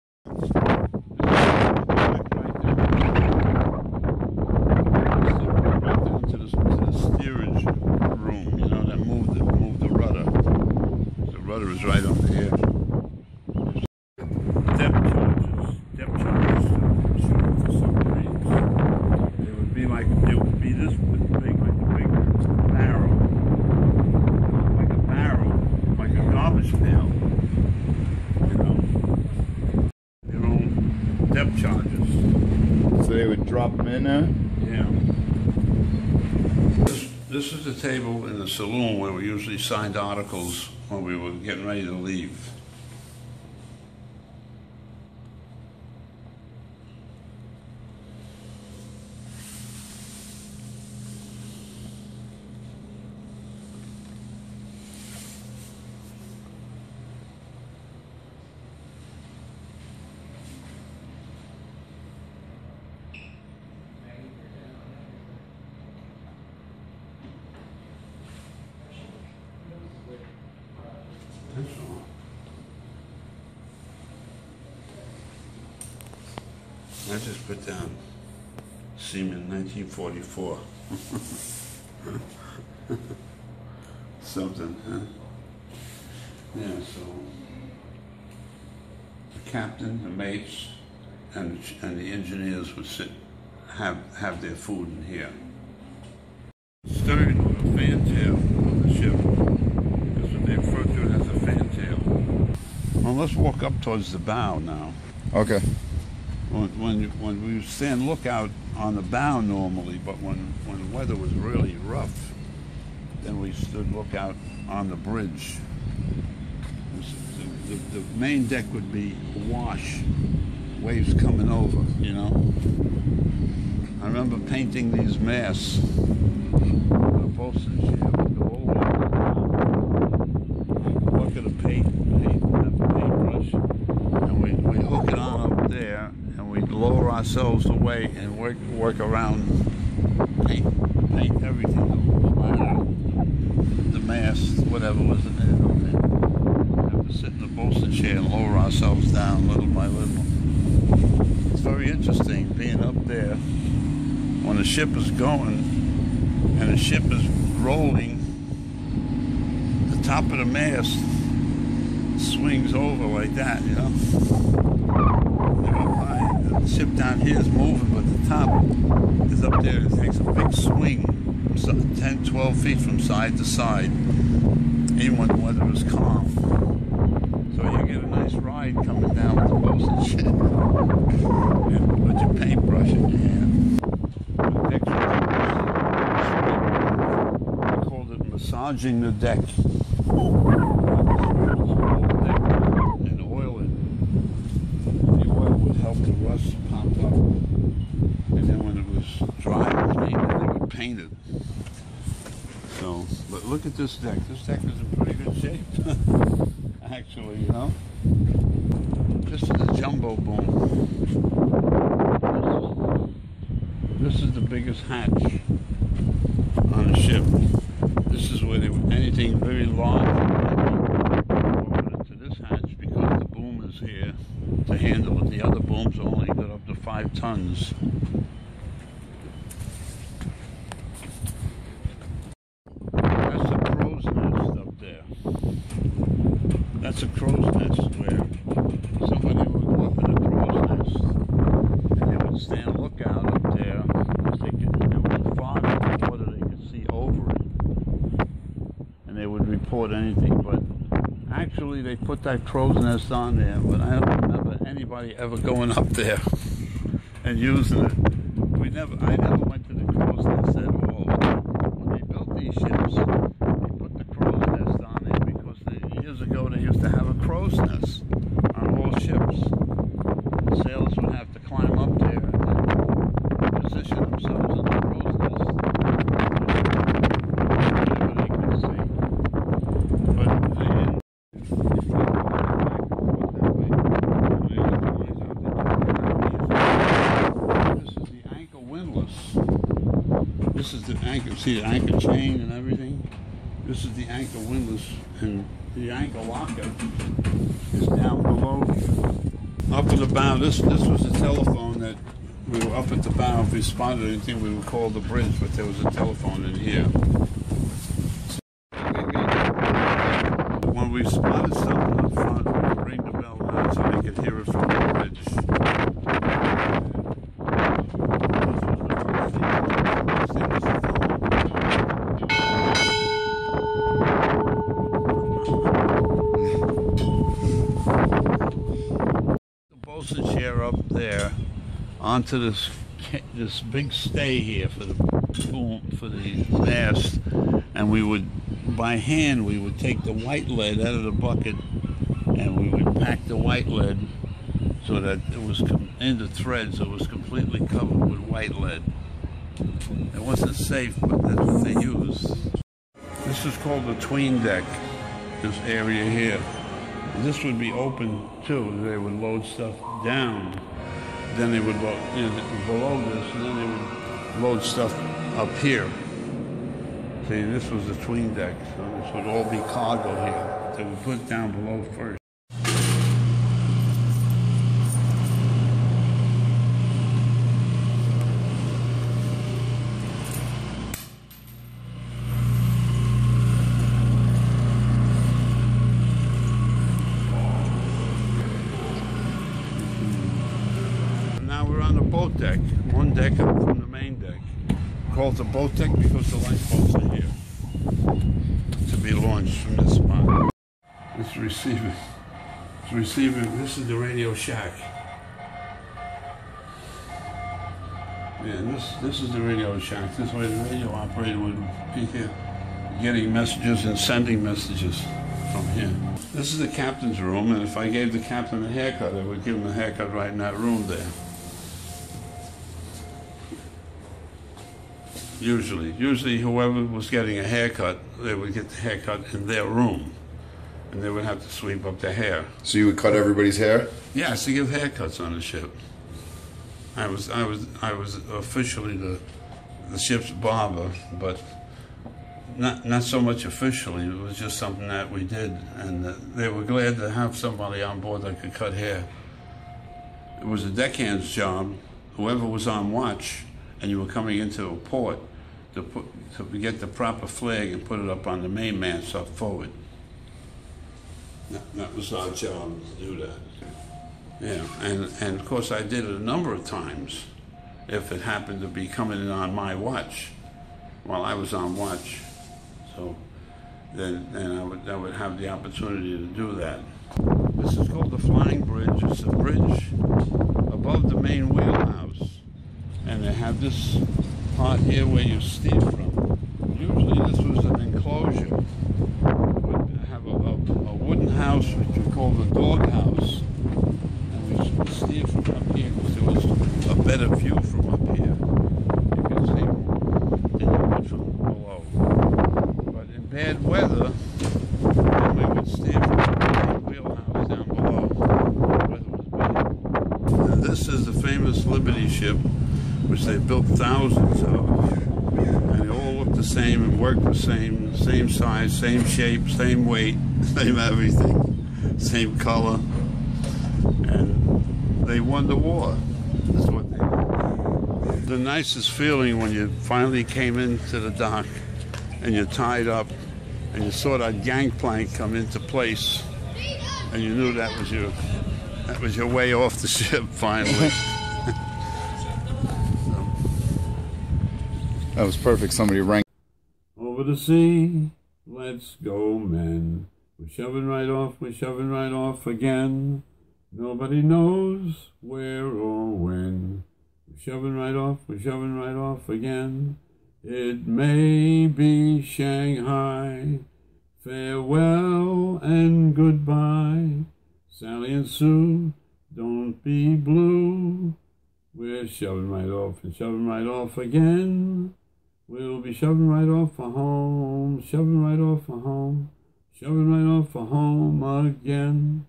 Right down to the, to the steerage room, you know, that moved the, moved the rudder. The rudder is right up here. Depth charges, depth charges to shoot for submarines. They would be like, they would be this big, like a big barrel. Like a barrel, like a garbage pail. You know? Their own depth charges. So they would drop them in there? Yeah. This, this is the table in the saloon where we usually signed articles when we were getting ready to leave. That's all. I just put down Seaman 1944. (laughs) Something, huh? Yeah, so the captain, the mates, and, and the engineers would sit, have, have their food in here. Stern or the fantail of the ship. That's what they refer to it as a fantail. Well, let's walk up towards the bow now. Okay. When, when, when we stand lookout on the bow normally, but when, when the weather was really rough, then we stood lookout on the bridge. The, the, the main deck would be awash, waves coming over, you know? I remember painting these masts. Uh, the postage here would go over. Like a bucket of paint, paint, have a paintbrush, and we we hook it on up there, and we lower ourselves away and work work around, paint paint everything, the mast, whatever was in there. Have to sit in the bosun chair and lower ourselves down little by little. It's very interesting being up there when the ship is going and the ship is rolling. The top of the mast swings over like that, you know. The ship down here is moving, but the top is up there. It takes a big swing, so 10, 12 feet from side to side, even when the weather is calm. So you get a nice ride coming down with the bosun ship (laughs) and with your paintbrush in your hand. The really We called it massaging the deck. And oil it. The oil would help the rust pop up. And then when it was dry and clean, they would paint it. So, but look at this deck. This deck is in pretty good shape. (laughs) Actually, you know. This is a jumbo boom. This is the biggest hatch on the ship. This is where they, anything very large into this hatch because the boom is here to handle it. The other booms only got up to five tons. That's a crow's nest up there. That's a crow's support anything, but actually they put that crow's nest on there, but I don't remember anybody ever going up there and using it. We never, I never went to the crow's nest at all. When they built these ships, they put the crow's nest on there because they, years ago they used to have a crow's nest on all ships. Sailors would have to climb up there and then position themselves on the crow's nest. Whatever they could see. But they didn't. if you go back and forth that way, the other ones out there, This is the anchor windlass. This is the anchor. See the anchor chain and everything. This is the anchor windlass, and the anchor locker is down below. Up at the bow. This this was the telephone that we were up at the bow. If we spotted anything, we would call the bridge, but there was a telephone in here. When we spotted something up front, we would ring the bell loud so they could hear it from the bridge. The bosun chair up there onto this this big stay here for the for the mast, and we would by hand we would take the white lead out of the bucket, and we would pack the white lead so that it was com- in the threads. It was completely covered with white lead. It wasn't safe, but that's what they used. This is called the tween deck. This area here. This would be open too. They would load stuff down. Then they would load you know, below this, and then they would load stuff up here. See, this was the tween deck, so this would all be cargo here. They would put down below first. Now we're on the boat deck, one deck up from the main deck. Called the deck because the lifeboats are here to be launched from this spot. It's receiver, It's receiver, This is the Radio Shack. Yeah, this this is the Radio Shack. This way the radio operator would be here, getting messages and sending messages from here. This is the captain's room, and if I gave the captain a haircut, I would give him a haircut right in that room there. Usually, usually whoever was getting a haircut, they would get the haircut in their room, and they would have to sweep up their hair. So you would cut everybody's hair? Yes, to give haircuts on the ship. I was, I was, I was officially the, the ship's barber, but not, not so much officially. It was just something that we did, and uh, they were glad to have somebody on board that could cut hair. It was a deckhand's job. Whoever was on watch, and you were coming into a port, to put to get the proper flag and put it up on the mainmast up forward. That, that was our job to do that. Yeah, and, and of course I did it a number of times if it happened to be coming in on my watch while I was on watch. So then, then I, would, I would have the opportunity to do that. This is called the Flying Bridge. It's a bridge above the main wheelhouse. And they have this part here where you steer from. Usually this was an enclosure. Would have a, a, a wooden house, which we call the dog house. And we would steer from up here because there was a better view from up here. You can see you from below. But in bad weather, we would steer from the wheelhouse down below. The weather was bad. And this is the famous Liberty ship, which they built thousands of. And they all looked the same and worked the same, same size, same shape, same weight, (laughs) same everything, same color. And they won the war. That's what they did. The nicest feeling when you finally came into the dock and you're tied up and you saw that gangplank come into place and you knew that was your that was your way off the ship (laughs) finally. That was perfect. Somebody rang. Over the sea, Let's go, men. We're shoving right off, we're shoving right off again. Nobody knows where or when. We're shoving right off, we're shoving right off again. It may be Shanghai. Farewell and goodbye. Sally and Sue, don't be blue. We're shoving right off and shoving right off again. We'll be shoving right off for home, shoving right off for home, shoving right off for home again.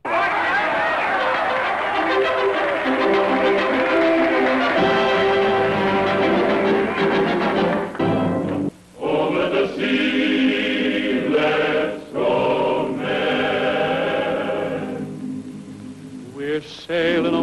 Over the sea, let's go, men. We're sailing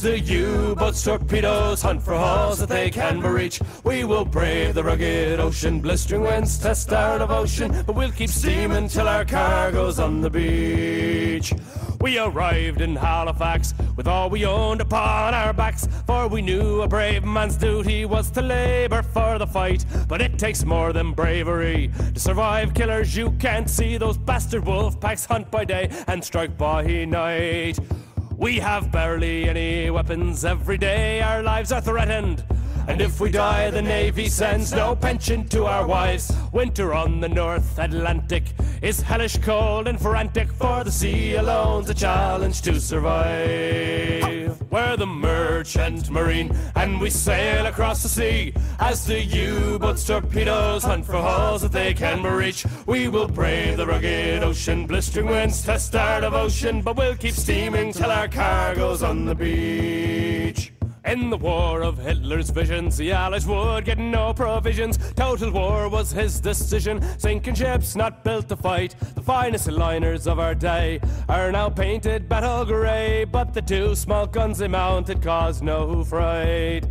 The U-boats, torpedoes hunt for hulls that they can reach, we will brave the rugged ocean, blistering winds, test our devotion. But we'll keep steaming till our cargo's on the beach. We arrived in Halifax with all we owned upon our backs, for we knew a brave man's duty was to labour for the fight. But it takes more than bravery to survive killers you can't see. Those bastard wolf packs hunt by day and strike by night. We have barely any weapons every day, our lives are threatened. And if we die, the Navy sends no pension to our wives. Winter on the North Atlantic is hellish cold and frantic, for the sea alone's a challenge to survive. We're the merchant marine, and we sail across the sea. As the U-boats, torpedoes hunt for hulls that they can reach, we will brave the rugged ocean, blistering winds test our devotion, but we'll keep steaming till our cargo's on the beach. In the war of Hitler's visions, the Allies would get no provisions. Total war was his decision. Sinking ships not built to fight. The finest liners of our day are now painted battle grey, but the two small guns they mounted caused no fright.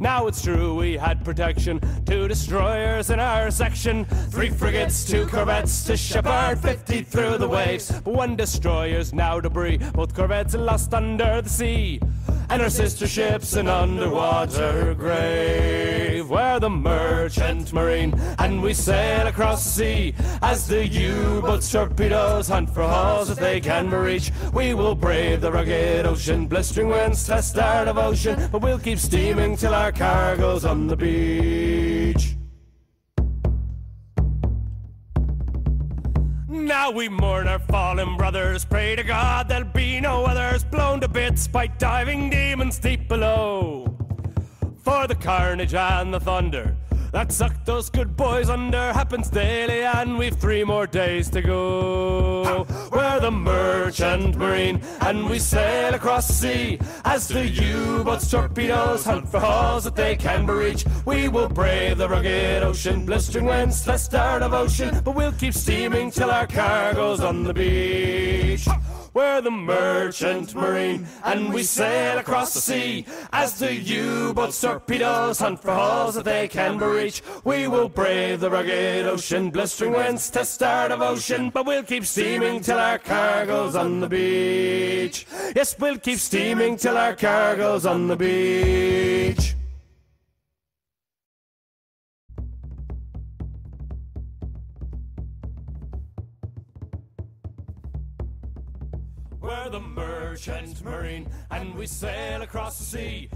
Now it's true we had protection, two destroyers in our section, three frigates, two corvettes to shepherd 50 through the waves. But one destroyer's now debris, both corvettes lost under the sea, and our sister ships an underwater grave. We're the merchant marine, and we sail across the sea as the U-boats, torpedoes hunt for hulls that they can reach. We will brave the rugged ocean, blistering winds test our devotion, but we'll keep steaming till our cargo's on the beach. Now we mourn our fallen brothers, pray to God there'll be no others, blown to bits by diving demons deep below. For the carnage and the thunder, that suck those good boys under happens daily, and we've three more days to go. We're the merchant marine, and we sail across the sea as the U-boats, torpedoes hunt for hulls that they can breach, We will brave the rugged ocean, blistering winds, the start of ocean, but we'll keep steaming till our cargo's on the beach. We're the merchant marine, and we sail across the sea as the U-boats, torpedoes hunt for hulls that they can reach. We will brave the rugged ocean, blistering winds to start of ocean, but we'll keep steaming till our cargo's on the beach. Yes, we'll keep steaming till our cargo's on the beach. We're the merchant marine, and we sail across the sea